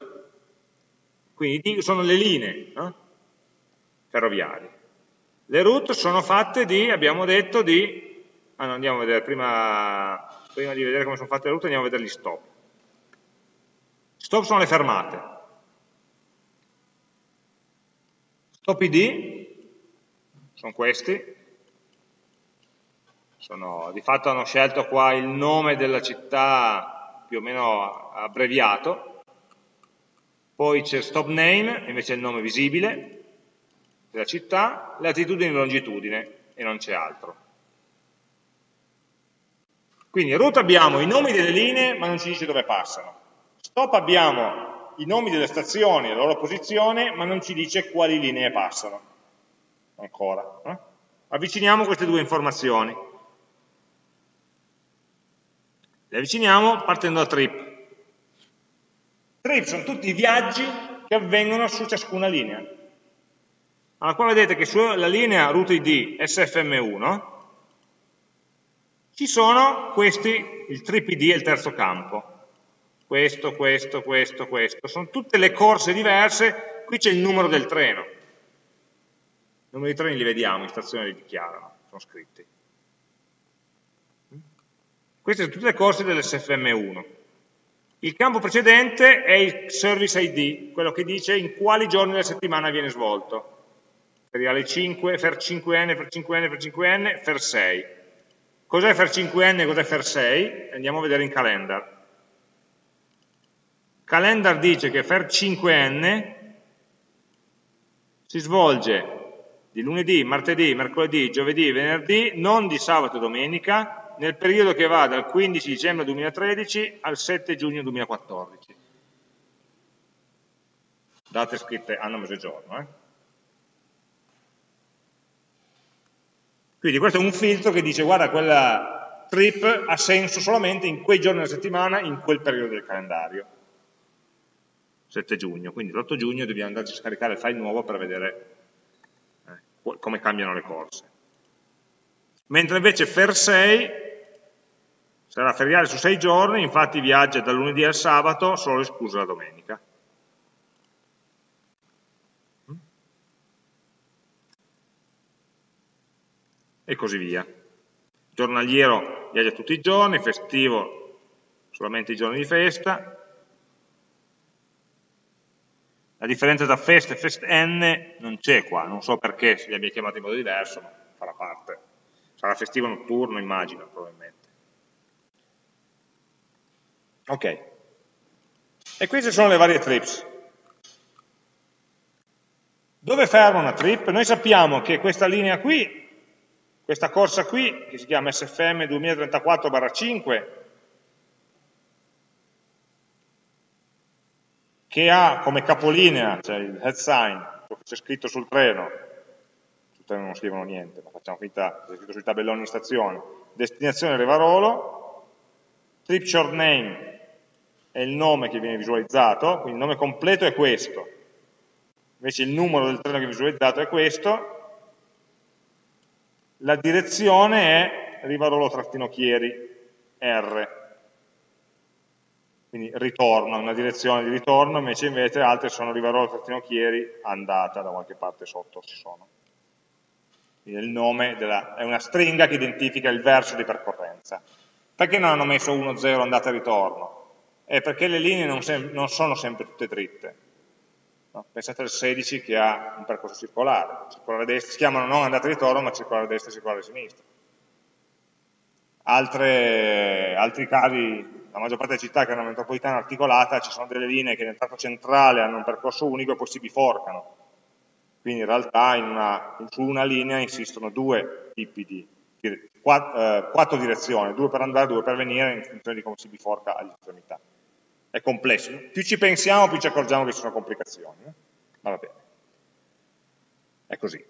quindi sono le linee no? ferroviarie. Le route sono fatte di, abbiamo detto, di... Ah, no, andiamo a vedere, prima, prima di vedere come sono fatte le route, andiamo a vedere gli stop. Stop sono le fermate. Stop ID sono questi, sono, di fatto hanno scelto qua il nome della città più o meno abbreviato, poi c'è stop name, invece è il nome visibile della città, latitudine e longitudine, e non c'è altro. Quindi in route abbiamo i nomi delle linee, ma non ci dice dove passano. Stop abbiamo i nomi delle stazioni e la loro posizione, ma non ci dice quali linee passano. Ancora. Eh? Avviciniamo queste due informazioni. Le avviciniamo partendo da trip. Trip sono tutti i viaggi che avvengono su ciascuna linea. Allora qua vedete che sulla linea root id SFM1 ci sono questi, il trip id è il terzo campo. Questo, questo, questo, questo. Sono tutte le corse diverse, qui c'è il numero del treno. I numeri di treni li vediamo, in stazione li dichiarano, sono scritti. Queste sono tutte le corse dell'SFM1. Il campo precedente è il service ID, quello che dice in quali giorni della settimana viene svolto. Seriale 5, FER 5N, FER 5N, FER 5N, FER 6. Cos'è FER 5N e cos'è FER 6? Andiamo a vedere in calendar. Calendar dice che FER 5N si svolge di lunedì, martedì, mercoledì, giovedì, venerdì, non di sabato e domenica, nel periodo che va dal 15 dicembre 2013 al 7 giugno 2014. Date scritte anno, mese, giorno. Eh? Quindi questo è un filtro che dice guarda quella trip ha senso solamente in quei giorni della settimana, in quel periodo del calendario. 7 giugno, quindi l'8 giugno dobbiamo andarci a scaricare il file nuovo per vedere eh, come cambiano le corse. Mentre invece FER 6 sarà feriale su sei giorni, infatti viaggia dal lunedì al sabato, solo escluso la domenica. E così via. giornaliero viaggia tutti i giorni, festivo solamente i giorni di festa, la differenza tra fest e fest n non c'è qua, non so perché se li abbia chiamati in modo diverso, ma farà parte. Sarà festivo notturno, immagino, probabilmente. Ok. E queste sono le varie trips. Dove ferma una trip? Noi sappiamo che questa linea qui, questa corsa qui, che si chiama SFM 2034-5, che ha come capolinea, cioè il head sign, c'è scritto sul treno, sul treno non scrivono niente, ma facciamo finta, c'è scritto sui tabelloni in stazione, destinazione Revarolo, trip short name è il nome che viene visualizzato, quindi il nome completo è questo, invece il numero del treno che è visualizzato è questo, la direzione è Rivarolo-Chieri R, quindi ritorno, una direzione di ritorno, invece, invece altre sono Rivarolo-Chieri andata da qualche parte sotto ci sono. Quindi il nome della, è una stringa che identifica il verso di percorrenza. Perché non hanno messo 1-0 andata e ritorno? È perché le linee non, non sono sempre tutte dritte No? Pensate al 16 che ha un percorso circolare, circolare destra, si chiamano non andata e ritorno, ma circolare destra e circolare sinistra. Altre, altri casi, la maggior parte delle città che hanno una metropolitana articolata, ci sono delle linee che nel tratto centrale hanno un percorso unico e poi si biforcano. Quindi in realtà in una, su una linea insistono due tipi di, di quattro, eh, quattro direzioni, due per andare, due per venire, in funzione di come si biforca all'estremità è complesso. Più ci pensiamo, più ci accorgiamo che ci sono complicazioni. Eh? Ma va bene. È così.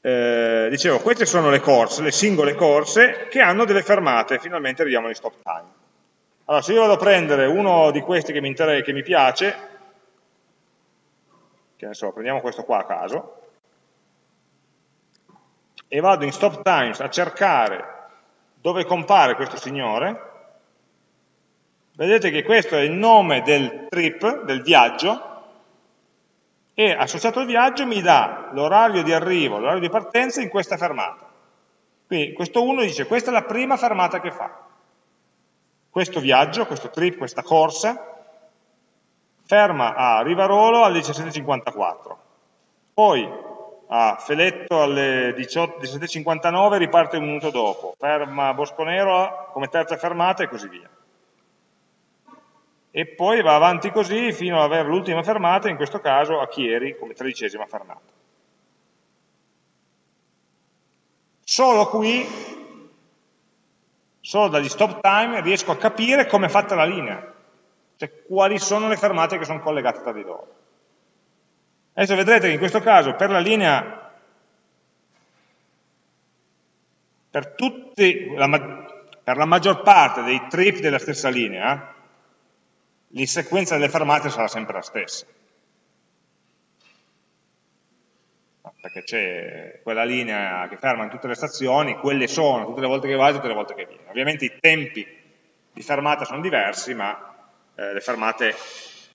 Eh, dicevo, queste sono le corse, le singole corse, che hanno delle fermate, finalmente arriviamo agli stop time. Allora, se io vado a prendere uno di questi che mi, che mi piace, che ne so, prendiamo questo qua a caso, e vado in stop times a cercare dove compare questo signore, Vedete che questo è il nome del trip, del viaggio, e associato al viaggio mi dà l'orario di arrivo, l'orario di partenza in questa fermata. Quindi questo 1 dice questa è la prima fermata che fa. Questo viaggio, questo trip, questa corsa, ferma a Rivarolo alle 17.54. Poi a Feletto alle 17.59 riparte un minuto dopo, ferma a Bosconero come terza fermata e così via e poi va avanti così fino ad avere l'ultima fermata, in questo caso a Chieri come tredicesima fermata. Solo qui, solo dagli stop time, riesco a capire come è fatta la linea, cioè quali sono le fermate che sono collegate tra di loro. Adesso vedrete che in questo caso per la linea, per, tutti, la, per la maggior parte dei trip della stessa linea, la sequenza delle fermate sarà sempre la stessa. perché c'è quella linea che ferma in tutte le stazioni, quelle sono tutte le volte che va e tutte le volte che viene. Ovviamente i tempi di fermata sono diversi, ma eh, le fermate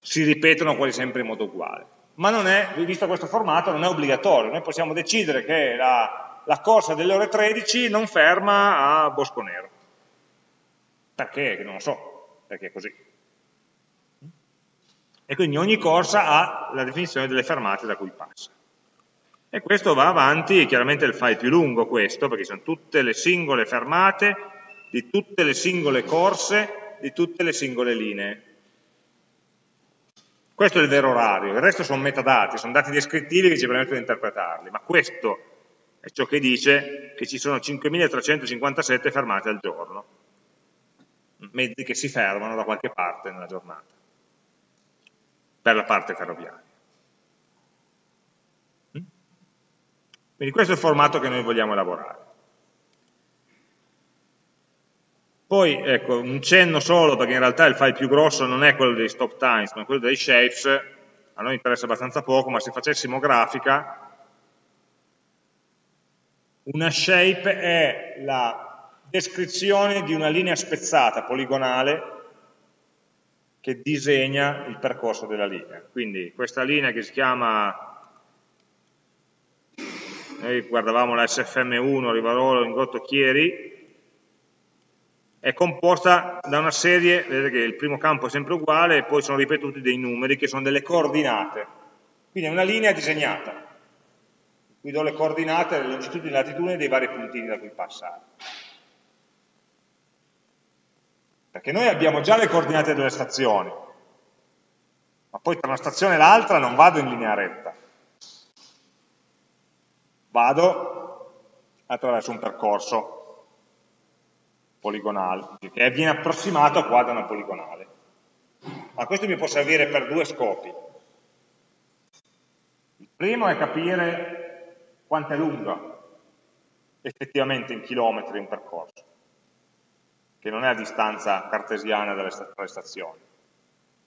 si ripetono quasi sempre in modo uguale. Ma non è, visto questo formato, non è obbligatorio, noi possiamo decidere che la, la corsa delle ore 13 non ferma a Bosco Nero. Perché? Non lo so, perché è così e quindi ogni corsa ha la definizione delle fermate da cui passa. E questo va avanti, chiaramente il file più lungo questo, perché sono tutte le singole fermate di tutte le singole corse, di tutte le singole linee. Questo è il vero orario, il resto sono metadati, sono dati descrittivi che ci permettono di interpretarli, ma questo è ciò che dice che ci sono 5357 fermate al giorno, mezzi che si fermano da qualche parte nella giornata per la parte ferroviaria. Mm? Quindi questo è il formato che noi vogliamo elaborare. Poi, ecco, un cenno solo, perché in realtà il file più grosso non è quello dei stop times, ma quello dei shapes, a noi interessa abbastanza poco, ma se facessimo grafica, una shape è la descrizione di una linea spezzata, poligonale, che disegna il percorso della linea. Quindi questa linea che si chiama, noi guardavamo la SFM1, Rivarolo, Ingotto, Chieri, è composta da una serie, vedete che il primo campo è sempre uguale e poi sono ripetuti dei numeri che sono delle coordinate. Quindi è una linea disegnata. Qui do le coordinate, le longitudini e latitudini dei vari puntini da cui passare. Perché noi abbiamo già le coordinate delle stazioni, ma poi tra una stazione e l'altra non vado in linea retta. Vado attraverso un percorso poligonale, che viene approssimato qua da una poligonale. Ma questo mi può servire per due scopi. Il primo è capire quanto è lungo effettivamente in chilometri un percorso, che non è a distanza cartesiana dalle stazioni.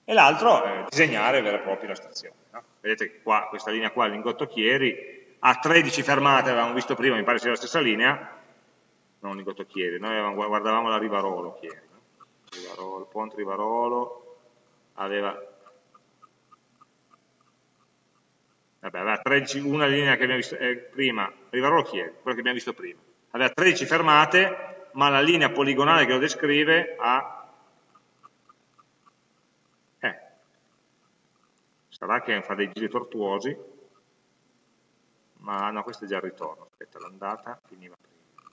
E l'altro è disegnare vera e propria la stazione. No? Vedete che qua, questa linea qua, Lingotto Chieri, ha 13 fermate, avevamo visto prima, mi pare sia la stessa linea, non Ligotto Chieri, noi guardavamo la Rivarolo Chieri, no? Rivarolo, Ponte Rivarolo aveva, vabbè, aveva 13, una linea che abbiamo visto eh, prima, Rivarolo Chieri, quella che abbiamo visto prima, aveva 13 fermate, ma la linea poligonale che lo descrive ha, eh, sarà che fa dei giri tortuosi, ma no, questo è già il ritorno, aspetta, l'andata finiva prima.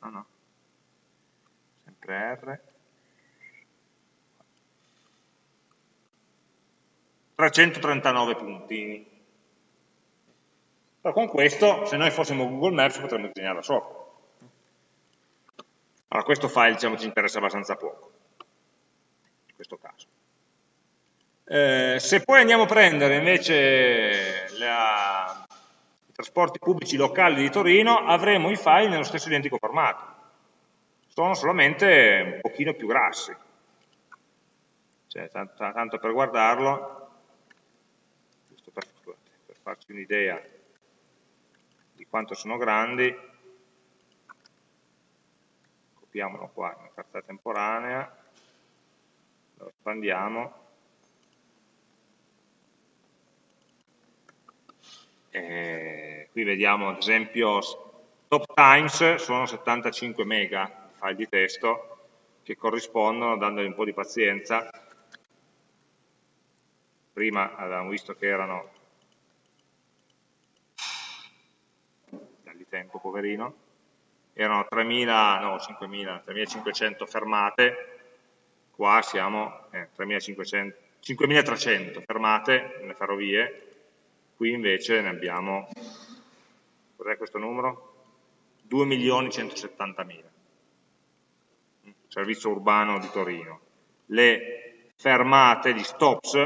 no no. Sempre R. 339 puntini. Però con questo se noi fossimo Google Maps potremmo disegnarla sopra allora questo file diciamo, ci interessa abbastanza poco in questo caso eh, se poi andiamo a prendere invece la, trasporti pubblici locali di Torino, avremo i file nello stesso identico formato. Sono solamente un pochino più grassi. Cioè, tanto, tanto per guardarlo, giusto per, per farci un'idea di quanto sono grandi, copiamolo qua in carta temporanea, lo espandiamo, Eh, qui vediamo ad esempio top times sono 75 mega file di testo che corrispondono, dandogli un po' di pazienza, prima avevamo visto che erano dagli tempo poverino, erano 3.000, no 5.000, 3.500 fermate, qua siamo eh, 5.300 fermate nelle ferrovie, Qui invece ne abbiamo, cos'è questo numero? 2.170.000. Servizio urbano di Torino. Le fermate di stops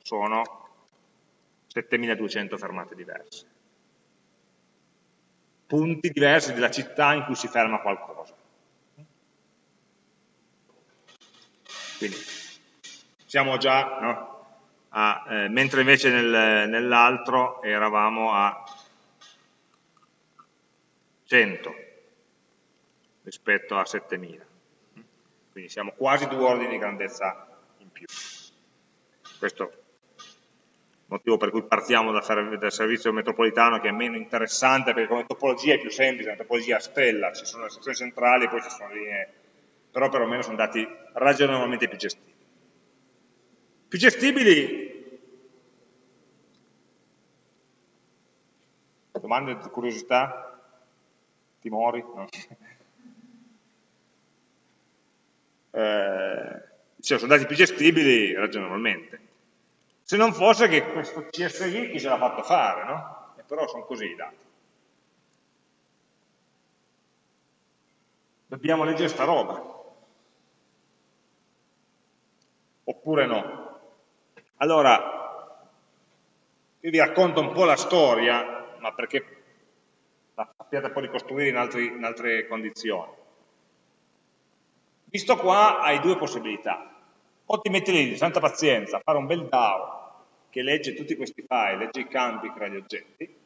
sono 7.200 fermate diverse. Punti diversi della città in cui si ferma qualcosa. Quindi siamo già no? a, eh, mentre invece nel, nell'altro eravamo a 100 rispetto a 7000. Quindi siamo quasi due ordini di grandezza in più. Questo motivo per cui partiamo dal, dal servizio metropolitano che è meno interessante perché come topologia è più semplice, è una topologia a stella, ci sono le sezioni centrali e poi ci sono le linee, però perlomeno sono dati ragionevolmente più gestibili. Più gestibili, domande, curiosità, timori? No? eh, sono dati più gestibili ragionevolmente. Se non fosse che questo CSV chi ce l'ha fatto fare, no? E però sono così i dati. Dobbiamo leggere sta roba. Oppure no? Allora, io vi racconto un po' la storia, ma perché la sappiate poi ricostruire in, altri, in altre condizioni. Visto qua hai due possibilità. O ti metti lì di santa pazienza a fare un bel DAO che legge tutti questi file, legge i campi, crea gli oggetti,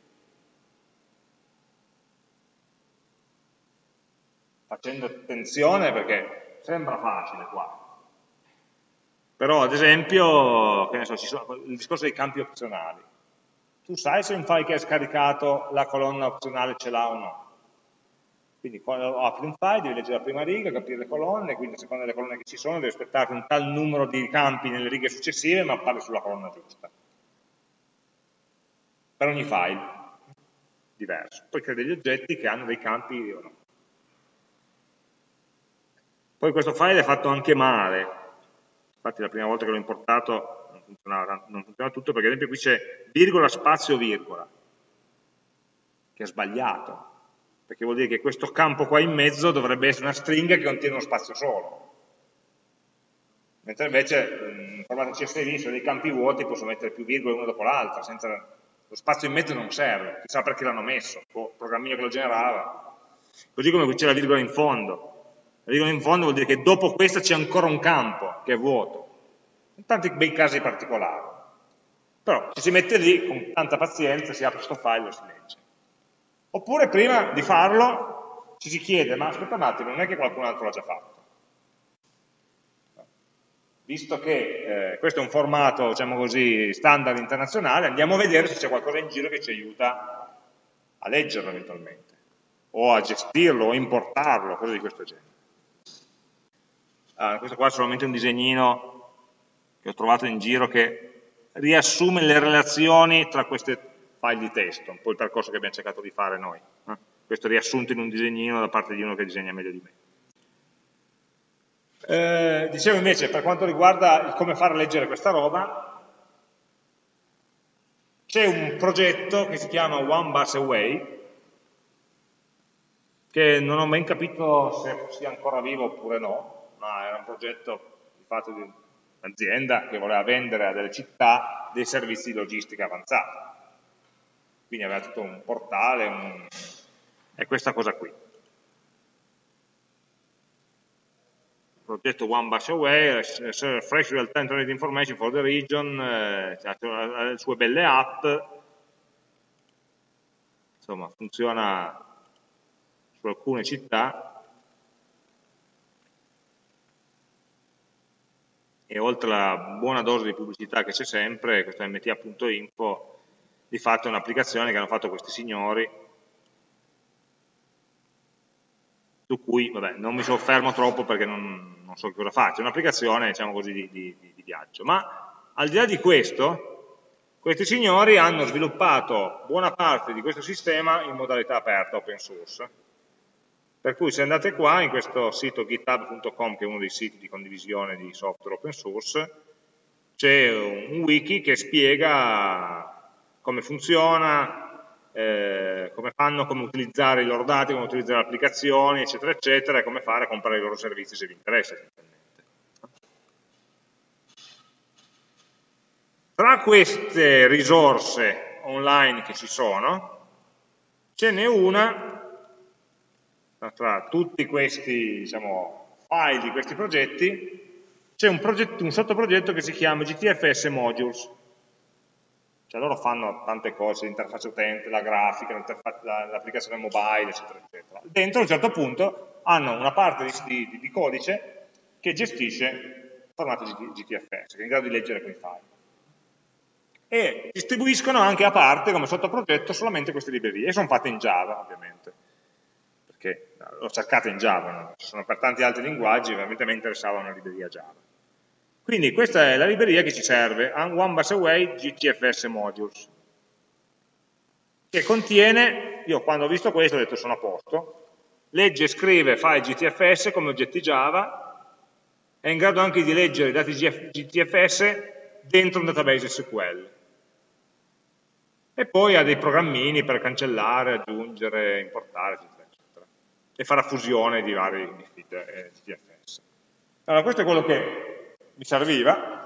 facendo attenzione perché sembra facile qua, però ad esempio, so, sono, il discorso dei campi opzionali. Tu sai se un file che hai scaricato la colonna opzionale ce l'ha o no? Quindi quando apri un file devi leggere la prima riga, capire le colonne, quindi a seconda delle colonne che ci sono devi aspettarti un tal numero di campi nelle righe successive, ma parli sulla colonna giusta. Per ogni file diverso. Poi crei degli oggetti che hanno dei campi o no. Poi questo file è fatto anche male, infatti la prima volta che l'ho importato non funzionava, non funzionava tutto perché ad esempio qui c'è virgola, spazio, virgola, che è sbagliato, perché vuol dire che questo campo qua in mezzo dovrebbe essere una stringa che contiene uno spazio solo. Mentre invece in formato CSV sono dei campi vuoti, posso mettere più virgole uno dopo l'altra, senza... lo spazio in mezzo non serve, chissà perché l'hanno messo, il programmino che lo generava. Così come qui c'è la virgola in fondo. La virgola in fondo vuol dire che dopo questa c'è ancora un campo che è vuoto. In tanti bei casi particolari. Però se si mette lì, con tanta pazienza, si apre questo file e si legge. Oppure prima di farlo ci si chiede, ma aspetta un attimo, non è che qualcun altro l'ha già fatto? Visto che eh, questo è un formato, diciamo così, standard internazionale, andiamo a vedere se c'è qualcosa in giro che ci aiuta a leggerlo eventualmente, o a gestirlo, o importarlo, cose di questo genere. Ah, questo qua è solamente un disegnino che ho trovato in giro che riassume le relazioni tra queste file di testo, un po' il percorso che abbiamo cercato di fare noi. Eh? Questo riassunto in un disegnino da parte di uno che disegna meglio di me. Eh, dicevo invece, per quanto riguarda il come fare leggere questa roba, c'è un progetto che si chiama One Bus Away, che non ho mai capito se sia ancora vivo oppure no, ma era un progetto fatto di un'azienda che voleva vendere a delle città dei servizi di logistica avanzata quindi aveva tutto un portale, un... è questa cosa qui. progetto One Bus Away, Fresh Real Time Internet Information for the Region, eh, ha le sue belle app, insomma funziona su alcune città e oltre alla buona dose di pubblicità che c'è sempre, questo mta.info di fatto è un'applicazione che hanno fatto questi signori su cui, vabbè, non mi soffermo troppo perché non, non so cosa faccio, è un'applicazione, diciamo così, di, di, di, viaggio. Ma al di là di questo, questi signori hanno sviluppato buona parte di questo sistema in modalità aperta, open source. Per cui se andate qua, in questo sito github.com, che è uno dei siti di condivisione di software open source, c'è un wiki che spiega come funziona, eh, come fanno, come utilizzare i loro dati, come utilizzare le applicazioni, eccetera, eccetera, e come fare a comprare i loro servizi se vi interessa. Tra queste risorse online che ci sono, ce n'è una, tra tutti questi diciamo, file di questi progetti, c'è un, un sottoprogetto che si chiama GTFS Modules. Cioè loro fanno tante cose, l'interfaccia utente, la grafica, l'applicazione mobile, eccetera, eccetera. Dentro a un certo punto hanno una parte di, di, di codice che gestisce formato GTFS, che è in grado di leggere quei file. E distribuiscono anche a parte, come sottoprogetto, solamente queste librerie. E sono fatte in Java, ovviamente. Perché l'ho cercata in Java, no? ci sono per tanti altri linguaggi, ovviamente mi interessava una libreria Java. Quindi questa è la libreria che ci serve, One Bus Away GTFS Modules, che contiene, io quando ho visto questo ho detto sono a posto, legge e scrive file GTFS come oggetti Java, è in grado anche di leggere i dati GTFS dentro un database SQL. E poi ha dei programmini per cancellare, aggiungere, importare, eccetera, eccetera. E fare fusione di vari GTFS. Allora, questo è quello che mi serviva,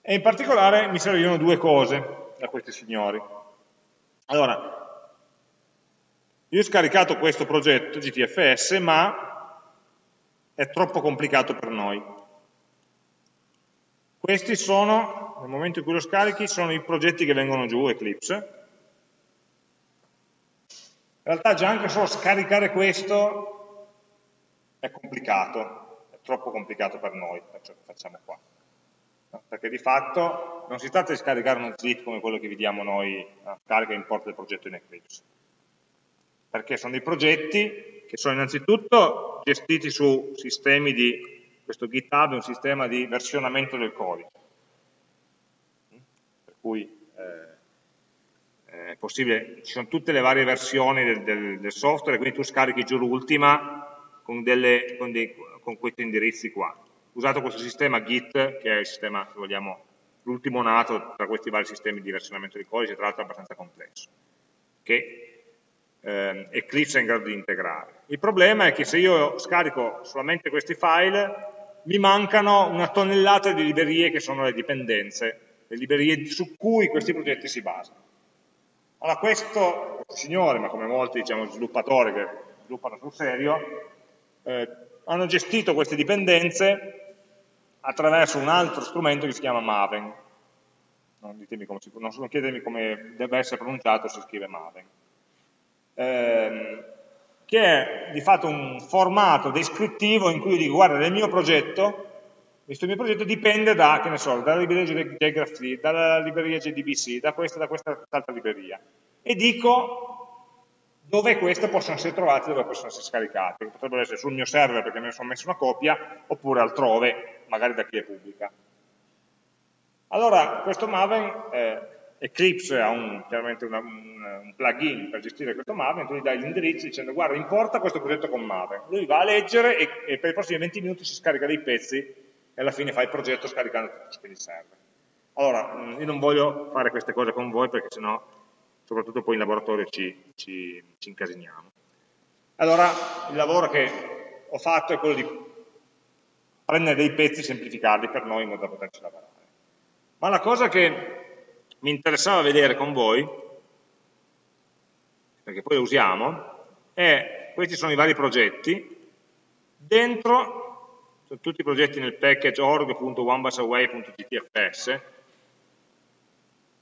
e in particolare mi servivano due cose da questi signori. Allora, io ho scaricato questo progetto GTFS, ma è troppo complicato per noi. Questi sono, nel momento in cui lo scarichi, sono i progetti che vengono giù, Eclipse. In realtà già anche solo scaricare questo è complicato, troppo complicato per noi, per ciò che facciamo qua. No? Perché di fatto non si tratta di scaricare uno zip come quello che vediamo noi, no? carica e importa del progetto in Eclipse. perché sono dei progetti che sono innanzitutto gestiti su sistemi di, questo GitHub è un sistema di versionamento del codice, per cui eh, è possibile, ci sono tutte le varie versioni del, del, del software, quindi tu scarichi giù l'ultima con, con, con questi indirizzi qua. Usato questo sistema Git, che è il sistema, se vogliamo, l'ultimo nato tra questi vari sistemi di versionamento di codice, tra l'altro abbastanza complesso, che eh, Eclipse è in grado di integrare. Il problema è che se io scarico solamente questi file, mi mancano una tonnellata di librerie che sono le dipendenze, le librerie su cui questi progetti si basano. Allora questo, questo signore, ma come molti diciamo, sviluppatori che sviluppano sul serio, eh, hanno gestito queste dipendenze attraverso un altro strumento che si chiama Maven. Non, si, non, chiedetemi come deve essere pronunciato, si scrive Maven. Eh, che è di fatto un formato descrittivo in cui io dico guarda nel mio progetto questo mio progetto dipende da, che ne so, dalla libreria JGraphT, dalla libreria JDBC, da questa, da questa altra libreria. E dico dove queste possono essere trovate, dove possono essere scaricate. Potrebbero essere sul mio server perché me ne sono messo una copia, oppure altrove, magari da chi è pubblica. Allora, questo Maven, eh, Eclipse ha un, chiaramente una, un, un, plugin per gestire questo Maven, tu gli dai l'indirizzo dicendo guarda, importa questo progetto con Maven. Lui va a leggere e, e per i prossimi 20 minuti si scarica dei pezzi e alla fine fai il progetto scaricando tutto ciò che gli serve. Allora, mm, io non voglio fare queste cose con voi perché sennò, soprattutto poi in laboratorio, ci, ci, ci incasiniamo. Allora, il lavoro che ho fatto è quello di prendere dei pezzi e semplificarli per noi in modo da poterci lavorare. Ma la cosa che mi interessava vedere con voi, perché poi lo usiamo, è questi sono i vari progetti, dentro sono tutti i progetti nel package org.onebusaway.gtfs.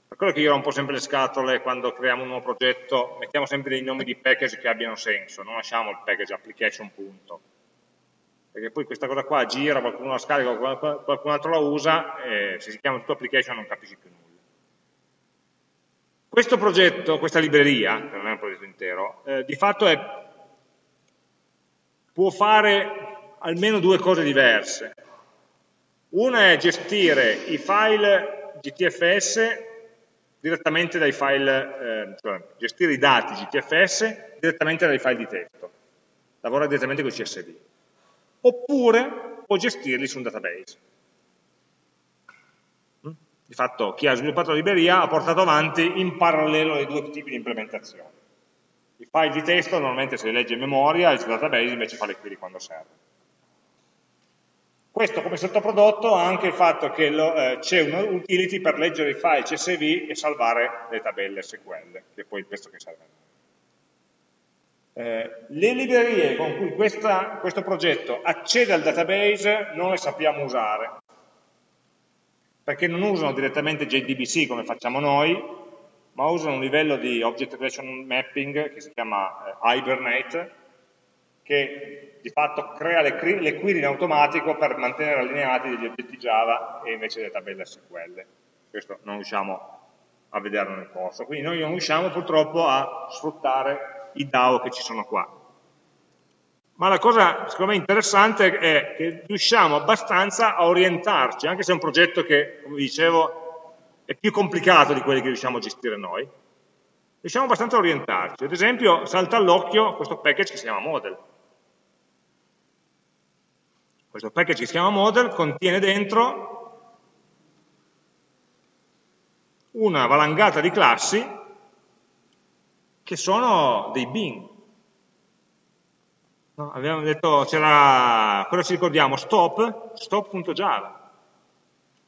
Per quello che io rompo sempre le scatole quando creiamo un nuovo progetto, mettiamo sempre dei nomi di package che abbiano senso, non lasciamo il package application. Punto. Perché poi questa cosa qua gira, qualcuno la scarica, qualcun altro la usa, e se si chiama tutto application non capisci più nulla. Questo progetto, questa libreria, che non è un progetto intero, eh, di fatto è, può fare almeno due cose diverse. Una è gestire i file GTFS direttamente dai file, eh, cioè gestire i dati GTFS direttamente dai file di testo, lavorare direttamente con i CSV. Oppure può gestirli su un database. Mm? Di fatto chi ha sviluppato la libreria ha portato avanti in parallelo i due tipi di implementazione. I file di testo normalmente se li legge in memoria, il database invece fa le query quando serve. Questo come sottoprodotto ha anche il fatto che eh, c'è una utility per leggere i file CSV e salvare le tabelle SQL, che è poi pezzo che serve. Eh, le librerie con cui questa, questo progetto accede al database non le sappiamo usare, perché non usano direttamente JDBC come facciamo noi, ma usano un livello di Object Relation Mapping che si chiama eh, Hibernate, che di fatto crea le, le query in automatico per mantenere allineati degli oggetti Java e invece le tabelle SQL. Questo non riusciamo a vederlo nel corso. Quindi noi non riusciamo purtroppo a sfruttare i DAO che ci sono qua. Ma la cosa secondo me interessante è che riusciamo abbastanza a orientarci, anche se è un progetto che, come dicevo, è più complicato di quelli che riusciamo a gestire noi, riusciamo abbastanza a orientarci. Ad esempio salta all'occhio questo package che si chiama model. Questo package che si chiama model contiene dentro una valangata di classi che sono dei bin. No, abbiamo detto, c'era, cosa ci ricordiamo? Stop, stop.java.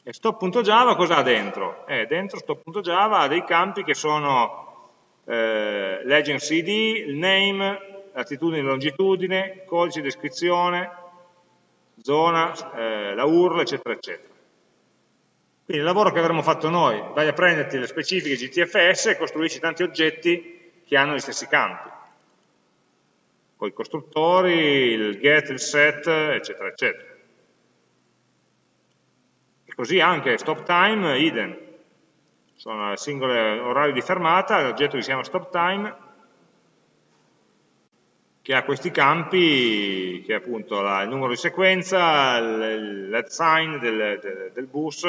E stop.java cosa ha dentro? Eh, dentro stop.java ha dei campi che sono eh, legend cd, il name, latitudine e longitudine, codice, descrizione, zona, eh, la URL, eccetera, eccetera. Quindi il lavoro che avremmo fatto noi, vai a prenderti le specifiche GTFS e costruisci tanti oggetti che hanno gli stessi campi, con i costruttori, il get, il set, eccetera, eccetera. E così anche stop time, idem. Sono singole orari di fermata, l'oggetto che si chiama stop time, che ha questi campi, che è appunto la, il numero di sequenza, il LED sign del, del, del bus,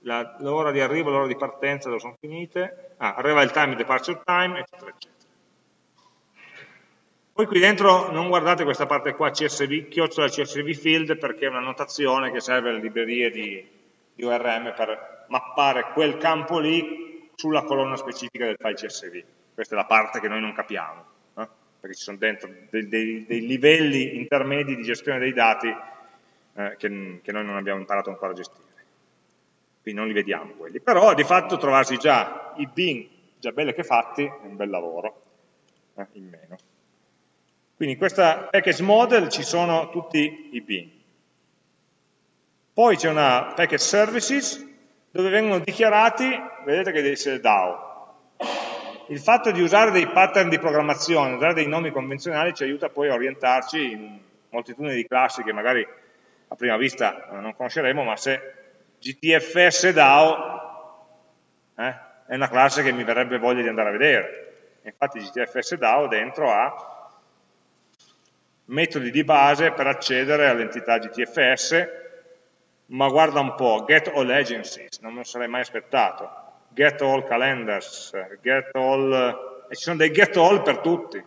l'ora di arrivo, l'ora di partenza dove sono finite, ah, arrival time, departure time, eccetera, eccetera. Poi qui dentro non guardate questa parte qua, CSV, chiocciola CSV field, perché è una notazione che serve alle librerie di, di ORM per mappare quel campo lì sulla colonna specifica del file CSV. Questa è la parte che noi non capiamo? Perché ci sono dentro dei, dei, dei, livelli intermedi di gestione dei dati eh, che, che noi non abbiamo imparato ancora a gestire quindi non li vediamo quelli, però di fatto trovarsi già i bin già belli che fatti è un bel lavoro, eh, in meno. Quindi in questa package model ci sono tutti i bin. Poi c'è una package services dove vengono dichiarati, vedete che deve essere DAO. Il fatto di usare dei pattern di programmazione, usare dei nomi convenzionali ci aiuta poi a orientarci in moltitudine di classi che magari a prima vista non conosceremo, ma se GTFS DAO eh, è una classe che mi verrebbe voglia di andare a vedere. Infatti GTFS DAO dentro ha metodi di base per accedere all'entità GTFS, ma guarda un po', get all agencies, non me lo sarei mai aspettato, get all calendars, get all, e ci sono dei get all per tutti,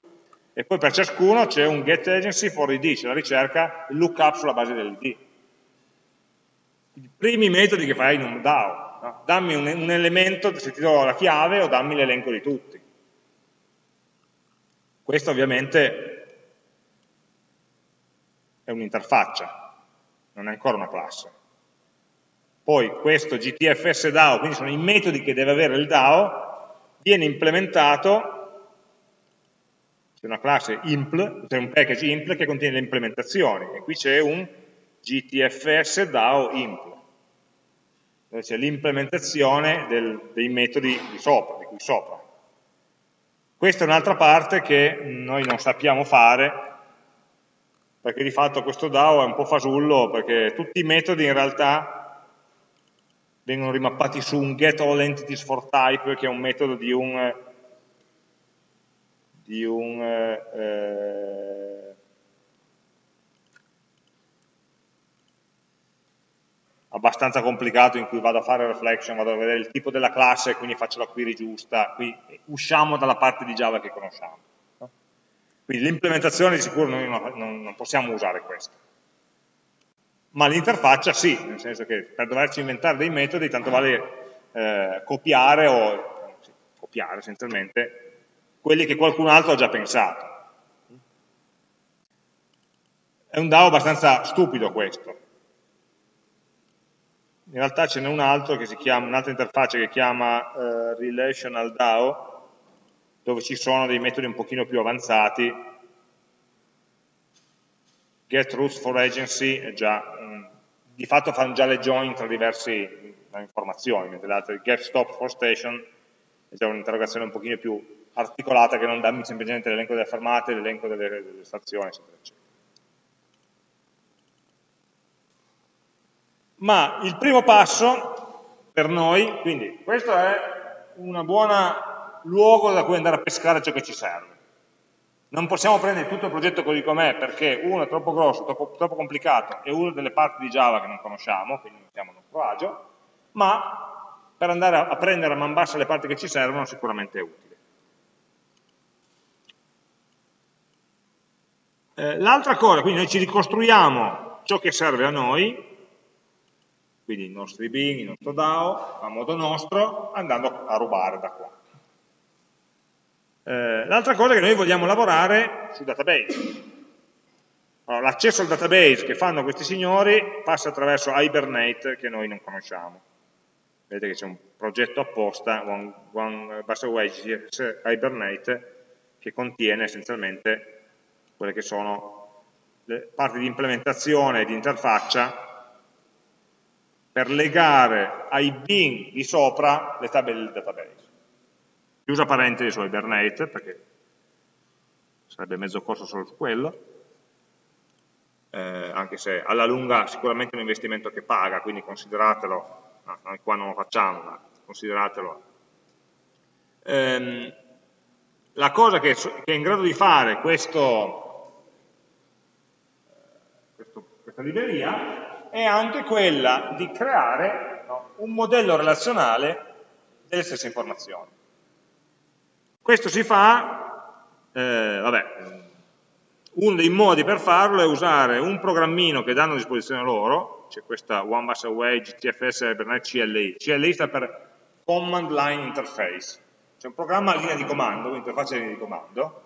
e poi per ciascuno c'è un get agency for id, cioè la ricerca, il lookup sulla base dell'id i primi metodi che fai in un DAO. No? Dammi un, un, elemento, se ti do la chiave, o dammi l'elenco di tutti. Questo ovviamente è un'interfaccia, non è ancora una classe. Poi questo GTFS DAO, quindi sono i metodi che deve avere il DAO, viene implementato, c'è una classe impl, c'è un package impl che contiene le implementazioni, e qui c'è un GTFS DAO impl, dove c'è l'implementazione dei metodi di, sopra, di cui sopra. Questa è un'altra parte che noi non sappiamo fare, perché di fatto questo DAO è un po' fasullo, perché tutti i metodi in realtà vengono rimappati su un get all entities for type, che è un metodo di un, di un eh, abbastanza complicato in cui vado a fare reflection, vado a vedere il tipo della classe e quindi faccio la query giusta, qui usciamo dalla parte di Java che conosciamo. No? Quindi l'implementazione di sicuro noi non, non possiamo usare questa. Ma l'interfaccia sì, nel senso che per doverci inventare dei metodi tanto vale eh, copiare o sì, copiare essenzialmente quelli che qualcun altro ha già pensato. È un DAO abbastanza stupido questo, in realtà ce n'è un altro che si chiama, un'altra interfaccia che chiama uh, Relational DAO, dove ci sono dei metodi un pochino più avanzati. Get Roots for Agency già, mh, di fatto fanno già le join tra diverse informazioni, mentre l'altro Get Stop for Station è già un'interrogazione un pochino più articolata che non dammi semplicemente l'elenco delle fermate, l'elenco delle, delle stazioni, eccetera, eccetera. Ma il primo passo per noi, quindi questo è un buon luogo da cui andare a pescare ciò che ci serve. Non possiamo prendere tutto il progetto così com'è perché uno è troppo grosso, troppo, troppo complicato e uno delle parti di Java che non conosciamo, quindi non siamo a nostro agio, ma per andare a, prendere a man bassa le parti che ci servono sicuramente è utile. Eh, L'altra cosa, quindi noi ci ricostruiamo ciò che serve a noi, quindi i nostri bin, il nostro DAO, a modo nostro, andando a rubare da qua. Eh, L'altra cosa è che noi vogliamo lavorare sul database. Allora, L'accesso al database che fanno questi signori passa attraverso Hibernate che noi non conosciamo. Vedete che c'è un progetto apposta, One, one JS Hibernate, che contiene essenzialmente quelle che sono le parti di implementazione e di interfaccia per legare ai bin di sopra le tabelle del database. Chiusa parentesi su Hibernate, perché sarebbe mezzo corso solo su quello, eh, anche se alla lunga sicuramente è un investimento che paga, quindi consideratelo, no, noi qua non lo facciamo, ma consideratelo. Ehm, la cosa che, che, è in grado di fare questo, questo, questa libreria è anche quella di creare no, un modello relazionale delle stesse informazioni. Questo si fa, eh, vabbè, uno dei modi per farlo è usare un programmino che danno a disposizione loro, c'è questa One Bus Away GTFS CLI, CLI sta per Command Line Interface, c'è un programma a linea di comando, un'interfaccia a linea di comando,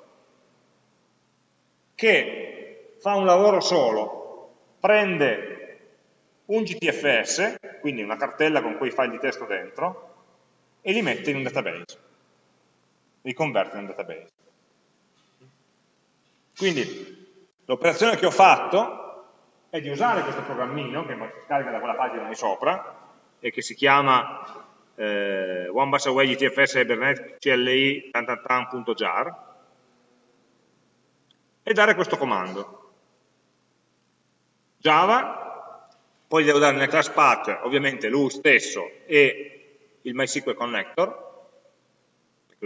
che fa un lavoro solo, prende un GTFS, quindi una cartella con quei file di testo dentro, e li mette in un database, li converte in database. Quindi l'operazione che ho fatto è di usare questo programmino che si scarica da quella pagina di sopra e che si chiama eh, One Bus Away GTFS Hibernate CLI tantantan.jar e dare questo comando. Java, poi devo dare nel class path ovviamente lui stesso e il MySQL connector,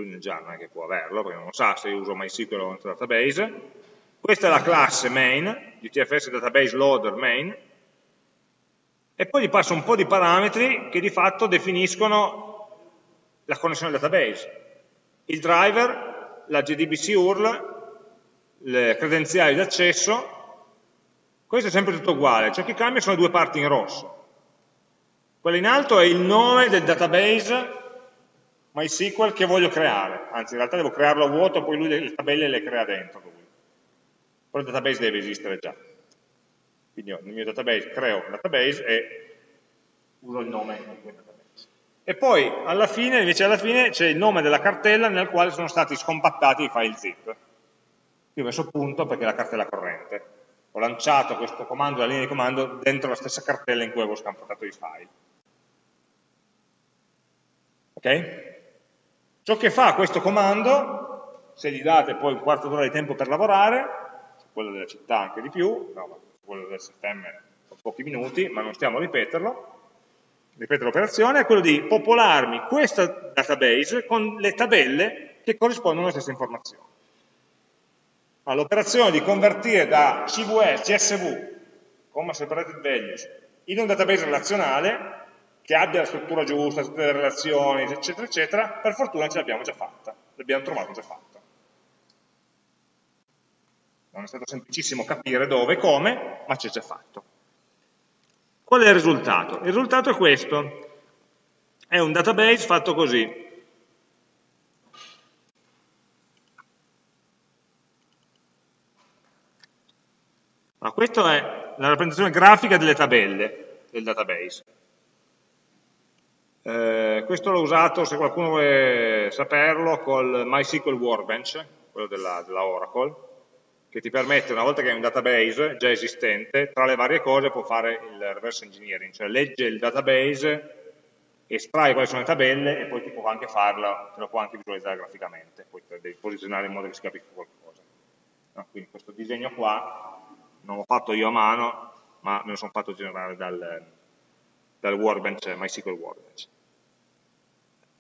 lui già non è che può averlo, perché non sa se uso MySQL o un database, questa è la classe main, GTFS database loader main, e poi gli passo un po' di parametri che di fatto definiscono la connessione al database. Il driver, la JDBC URL, le credenziali d'accesso, questo è sempre tutto uguale, ciò che cambia sono due parti in rosso. Quella in alto è il nome del database MySQL che voglio creare, anzi in realtà devo crearlo a vuoto, poi lui le tabelle le crea dentro però il database deve esistere già. Quindi io nel mio database creo un database e uso il nome di quel database. E poi alla fine, invece alla fine, c'è il nome della cartella nel quale sono stati scompattati i file zip. Qui ho messo punto perché è la cartella corrente. Ho lanciato questo comando, la linea di comando, dentro la stessa cartella in cui avevo scampattato i file. Ok? Ciò che fa questo comando, se gli date poi un quarto d'ora di tempo per lavorare, quello della città anche di più, no, quello del settembre sono pochi minuti, ma non stiamo a ripeterlo, ripetere l'operazione, è quello di popolarmi questa database con le tabelle che corrispondono alle stesse informazioni. L'operazione di convertire da CVS, CSV, comma separated values, in un database relazionale che abbia la struttura giusta, tutte le relazioni, eccetera, eccetera, per fortuna ce l'abbiamo già fatta, l'abbiamo trovato già fatta non è stato semplicissimo capire dove e come, ma c'è già fatto. Qual è il risultato? Il risultato è questo, è un database fatto così. Allora, questa è la rappresentazione grafica delle tabelle del database. Eh, questo l'ho usato, se qualcuno vuole saperlo, col MySQL Workbench, quello della, della Oracle, che ti permette, una volta che hai un database già esistente, tra le varie cose può fare il reverse engineering, cioè legge il database, estrae quali sono le tabelle e poi ti può anche farlo, te lo può anche visualizzare graficamente, poi te devi posizionare in modo che si capisca qualcosa. No, quindi questo disegno qua non l'ho fatto io a mano, ma me lo sono fatto generare dal, dal Workbench, MySQL Workbench.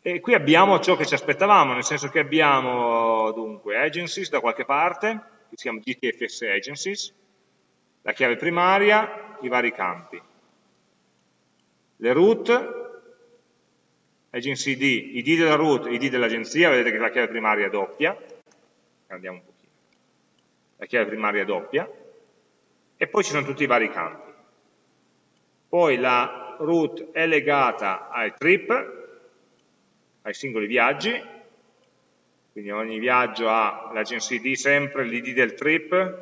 E qui abbiamo ciò che ci aspettavamo, nel senso che abbiamo dunque agencies da qualche parte, che si chiama GTFS Agencies, la chiave primaria, i vari campi. Le root, agency ID, ID della root, ID dell'agenzia, vedete che la chiave primaria è doppia, andiamo un pochino, la chiave primaria è doppia, e poi ci sono tutti i vari campi. Poi la root è legata ai trip, ai singoli viaggi, quindi ogni viaggio ha l'agency ID sempre, l'id del trip,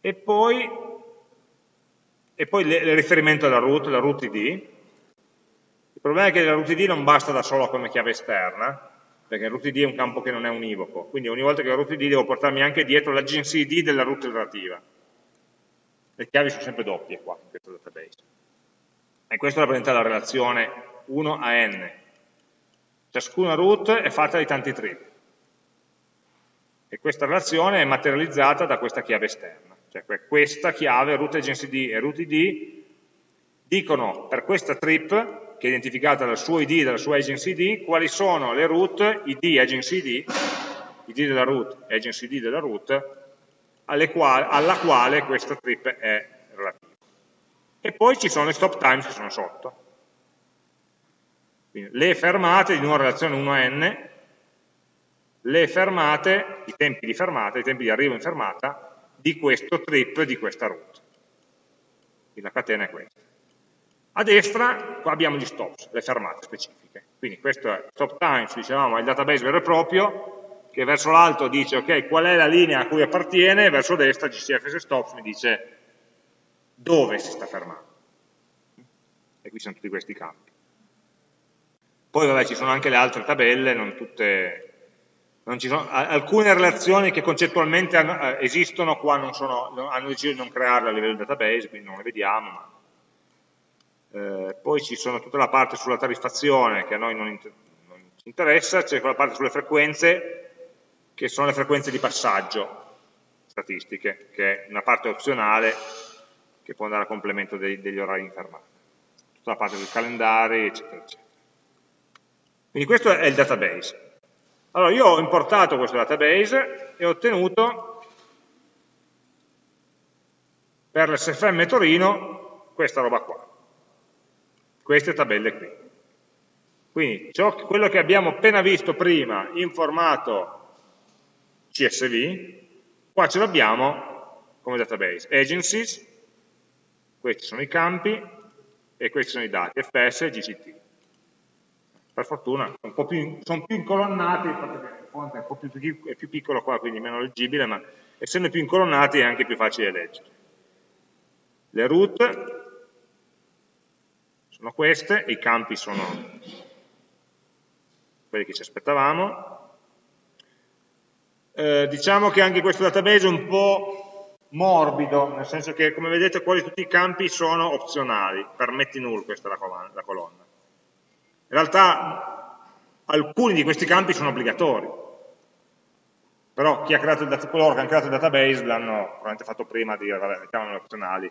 e poi, e poi il riferimento alla root, la root ID. Il problema è che la root ID non basta da sola come chiave esterna, perché il root ID è un campo che non è univoco, quindi ogni volta che ho root ID devo portarmi anche dietro l'agency ID della root relativa. Le chiavi sono sempre doppie qua in questo database. E questo rappresenta la relazione 1 a n, Ciascuna root è fatta di tanti tree. E questa relazione è materializzata da questa chiave esterna. Cioè questa chiave, root agency D e root ID, dicono per questa trip che è identificata dal suo ID e dalla sua agency ID, quali sono le root, ID, agency ID, ID della root e agency ID della root, quali, alla quale questa trip è relativa. E poi ci sono le stop times che sono sotto. Quindi, le fermate, di nuovo relazione 1 a n, le fermate, i tempi di fermata, i tempi di arrivo in fermata di questo trip, di questa route. Quindi la catena è questa. A destra qua abbiamo gli stops, le fermate specifiche. Quindi questo è stop times, dicevamo, è il database vero e proprio, che verso l'alto dice ok, qual è la linea a cui appartiene, verso destra GCFS stops mi dice dove si sta fermando. E qui sono tutti questi campi. Poi vabbè, ci sono anche le altre tabelle, non tutte sono, alcune relazioni che concettualmente hanno, eh, esistono qua sono, hanno deciso di non crearle a livello database, quindi non le vediamo, ma eh, poi ci sono tutta la parte sulla tariffazione che a noi non, inter non ci interessa, c'è quella parte sulle frequenze che sono le frequenze di passaggio statistiche, che è una parte opzionale che può andare a complemento dei, degli orari in fermata. Tutta la parte dei calendari, eccetera, eccetera. Quindi questo è il database. Allora, io ho importato questo database e ho ottenuto per l'SFM Torino questa roba qua, queste tabelle qui. Quindi ciò, quello che abbiamo appena visto prima in formato CSV, qua ce l'abbiamo come database. Agencies, questi sono i campi e questi sono i dati, FS e GCT per fortuna più, sono più incolonnati, il font è un po' più, è più piccolo qua, quindi meno leggibile, ma essendo più incolonnati è anche più facile leggere. Le root sono queste, i campi sono quelli che ci aspettavamo. Eh, diciamo che anche questo database è un po' morbido, nel senso che come vedete quasi tutti i campi sono opzionali, per metti null questa è la colonna. In realtà alcuni di questi campi sono obbligatori, però chi ha creato il, coloro che hanno creato il database l'hanno probabilmente fatto prima di dire, vabbè, mettiamolo opzionali.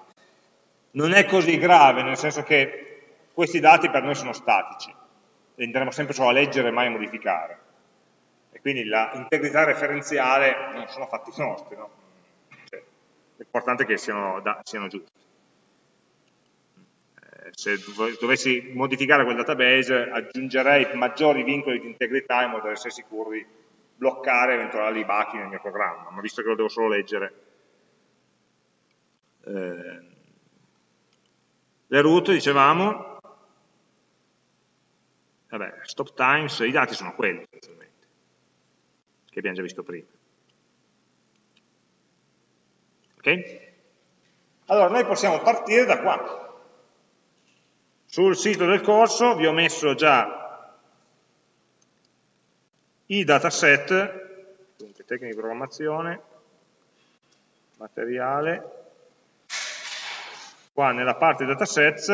Non è così grave, nel senso che questi dati per noi sono statici, li andremo sempre solo a leggere e mai a modificare. E quindi l'integrità referenziale non sono fatti nostri, no? cioè, l'importante è che siano, da, siano giusti se dovessi modificare quel database aggiungerei maggiori vincoli di integrità in modo da essere sicuro di bloccare eventuali bachi nel mio programma, ma visto che lo devo solo leggere. Eh, le root, dicevamo, vabbè, stop times, i dati sono quelli, che abbiamo già visto prima. Ok? Allora, noi possiamo partire da qua. Sul sito del corso vi ho messo già i dataset, dunque tecnica di programmazione, materiale, qua nella parte datasets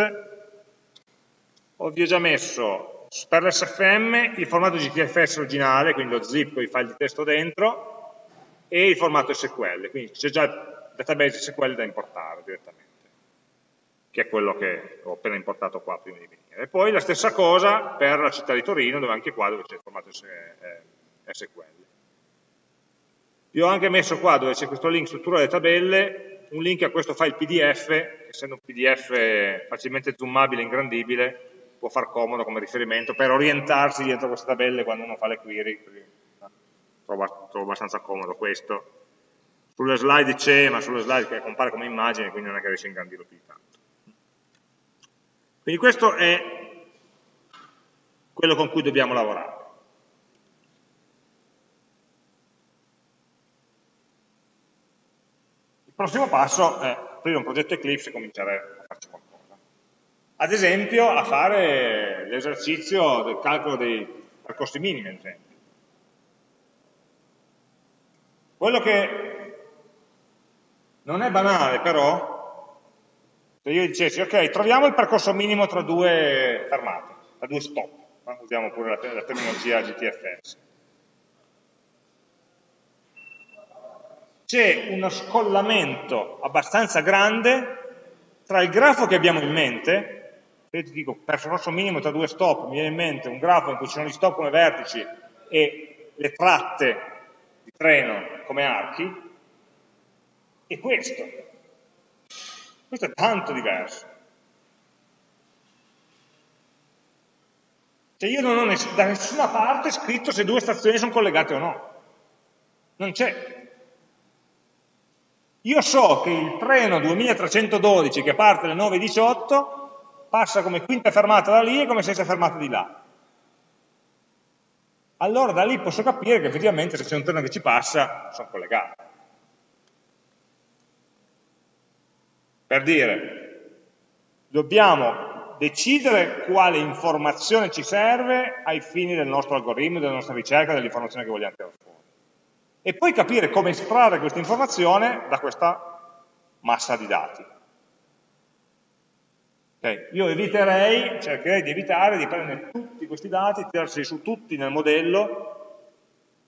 vi ho già messo per l'SFM il formato GTFS originale, quindi lo zip con i file di testo dentro, e il formato SQL, quindi c'è già database SQL da importare direttamente che è quello che ho appena importato qua prima di venire. E poi la stessa cosa per la città di Torino, dove anche qua dove c'è il formato SQL. Vi ho anche messo qua, dove c'è questo link struttura delle tabelle, un link a questo file PDF, essendo un PDF facilmente zoomabile e ingrandibile, può far comodo come riferimento per orientarsi dietro queste tabelle quando uno fa le query, trovo, trovo abbastanza comodo questo. Sulle slide c'è, ma sulle slide che compare come immagine, quindi non è che riesce a ingrandirlo più tanto. Quindi questo è quello con cui dobbiamo lavorare. Il prossimo passo è aprire un progetto Eclipse e cominciare a farci qualcosa. Ad esempio a fare l'esercizio del calcolo dei percorsi minimi, ad esempio. Quello che non è banale però se io dicessi, ok, troviamo il percorso minimo tra due fermate, tra due stop, usiamo pure la, la terminologia GTFS. C'è uno scollamento abbastanza grande tra il grafo che abbiamo in mente, Se ti dico percorso minimo tra due stop, mi viene in mente un grafo in cui ci sono gli stop come vertici e le tratte di treno come archi, è questo. Questo è tanto diverso. Cioè io non ho ness da nessuna parte scritto se due stazioni sono collegate o no. Non c'è. Io so che il treno 2312 che parte alle 9.18 passa come quinta fermata da lì e come sesta fermata di là. Allora da lì posso capire che effettivamente se c'è un treno che ci passa sono collegati. Per dire, dobbiamo decidere quale informazione ci serve ai fini del nostro algoritmo, della nostra ricerca, dell'informazione che vogliamo tirare fuori. E poi capire come estrarre questa informazione da questa massa di dati. Okay. Io eviterei, cercherei di evitare di prendere tutti questi dati, tirarsi su tutti nel modello,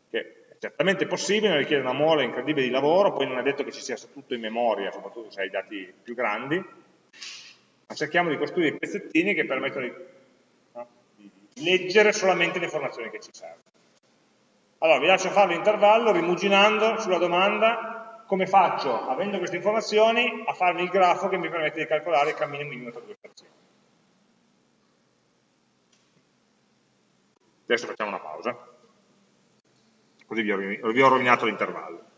che certamente possibile, richiede una mole incredibile di lavoro, poi non è detto che ci sia tutto in memoria, soprattutto se hai dati più grandi, ma cerchiamo di costruire pezzettini che permettono di, no, di leggere solamente le informazioni che ci servono. Allora, vi lascio fare l'intervallo rimuginando sulla domanda come faccio, avendo queste informazioni, a farmi il grafo che mi permette di calcolare il cammino minimo tra due stazioni. Adesso facciamo una pausa così vi ho, vi ho rovinato l'intervallo.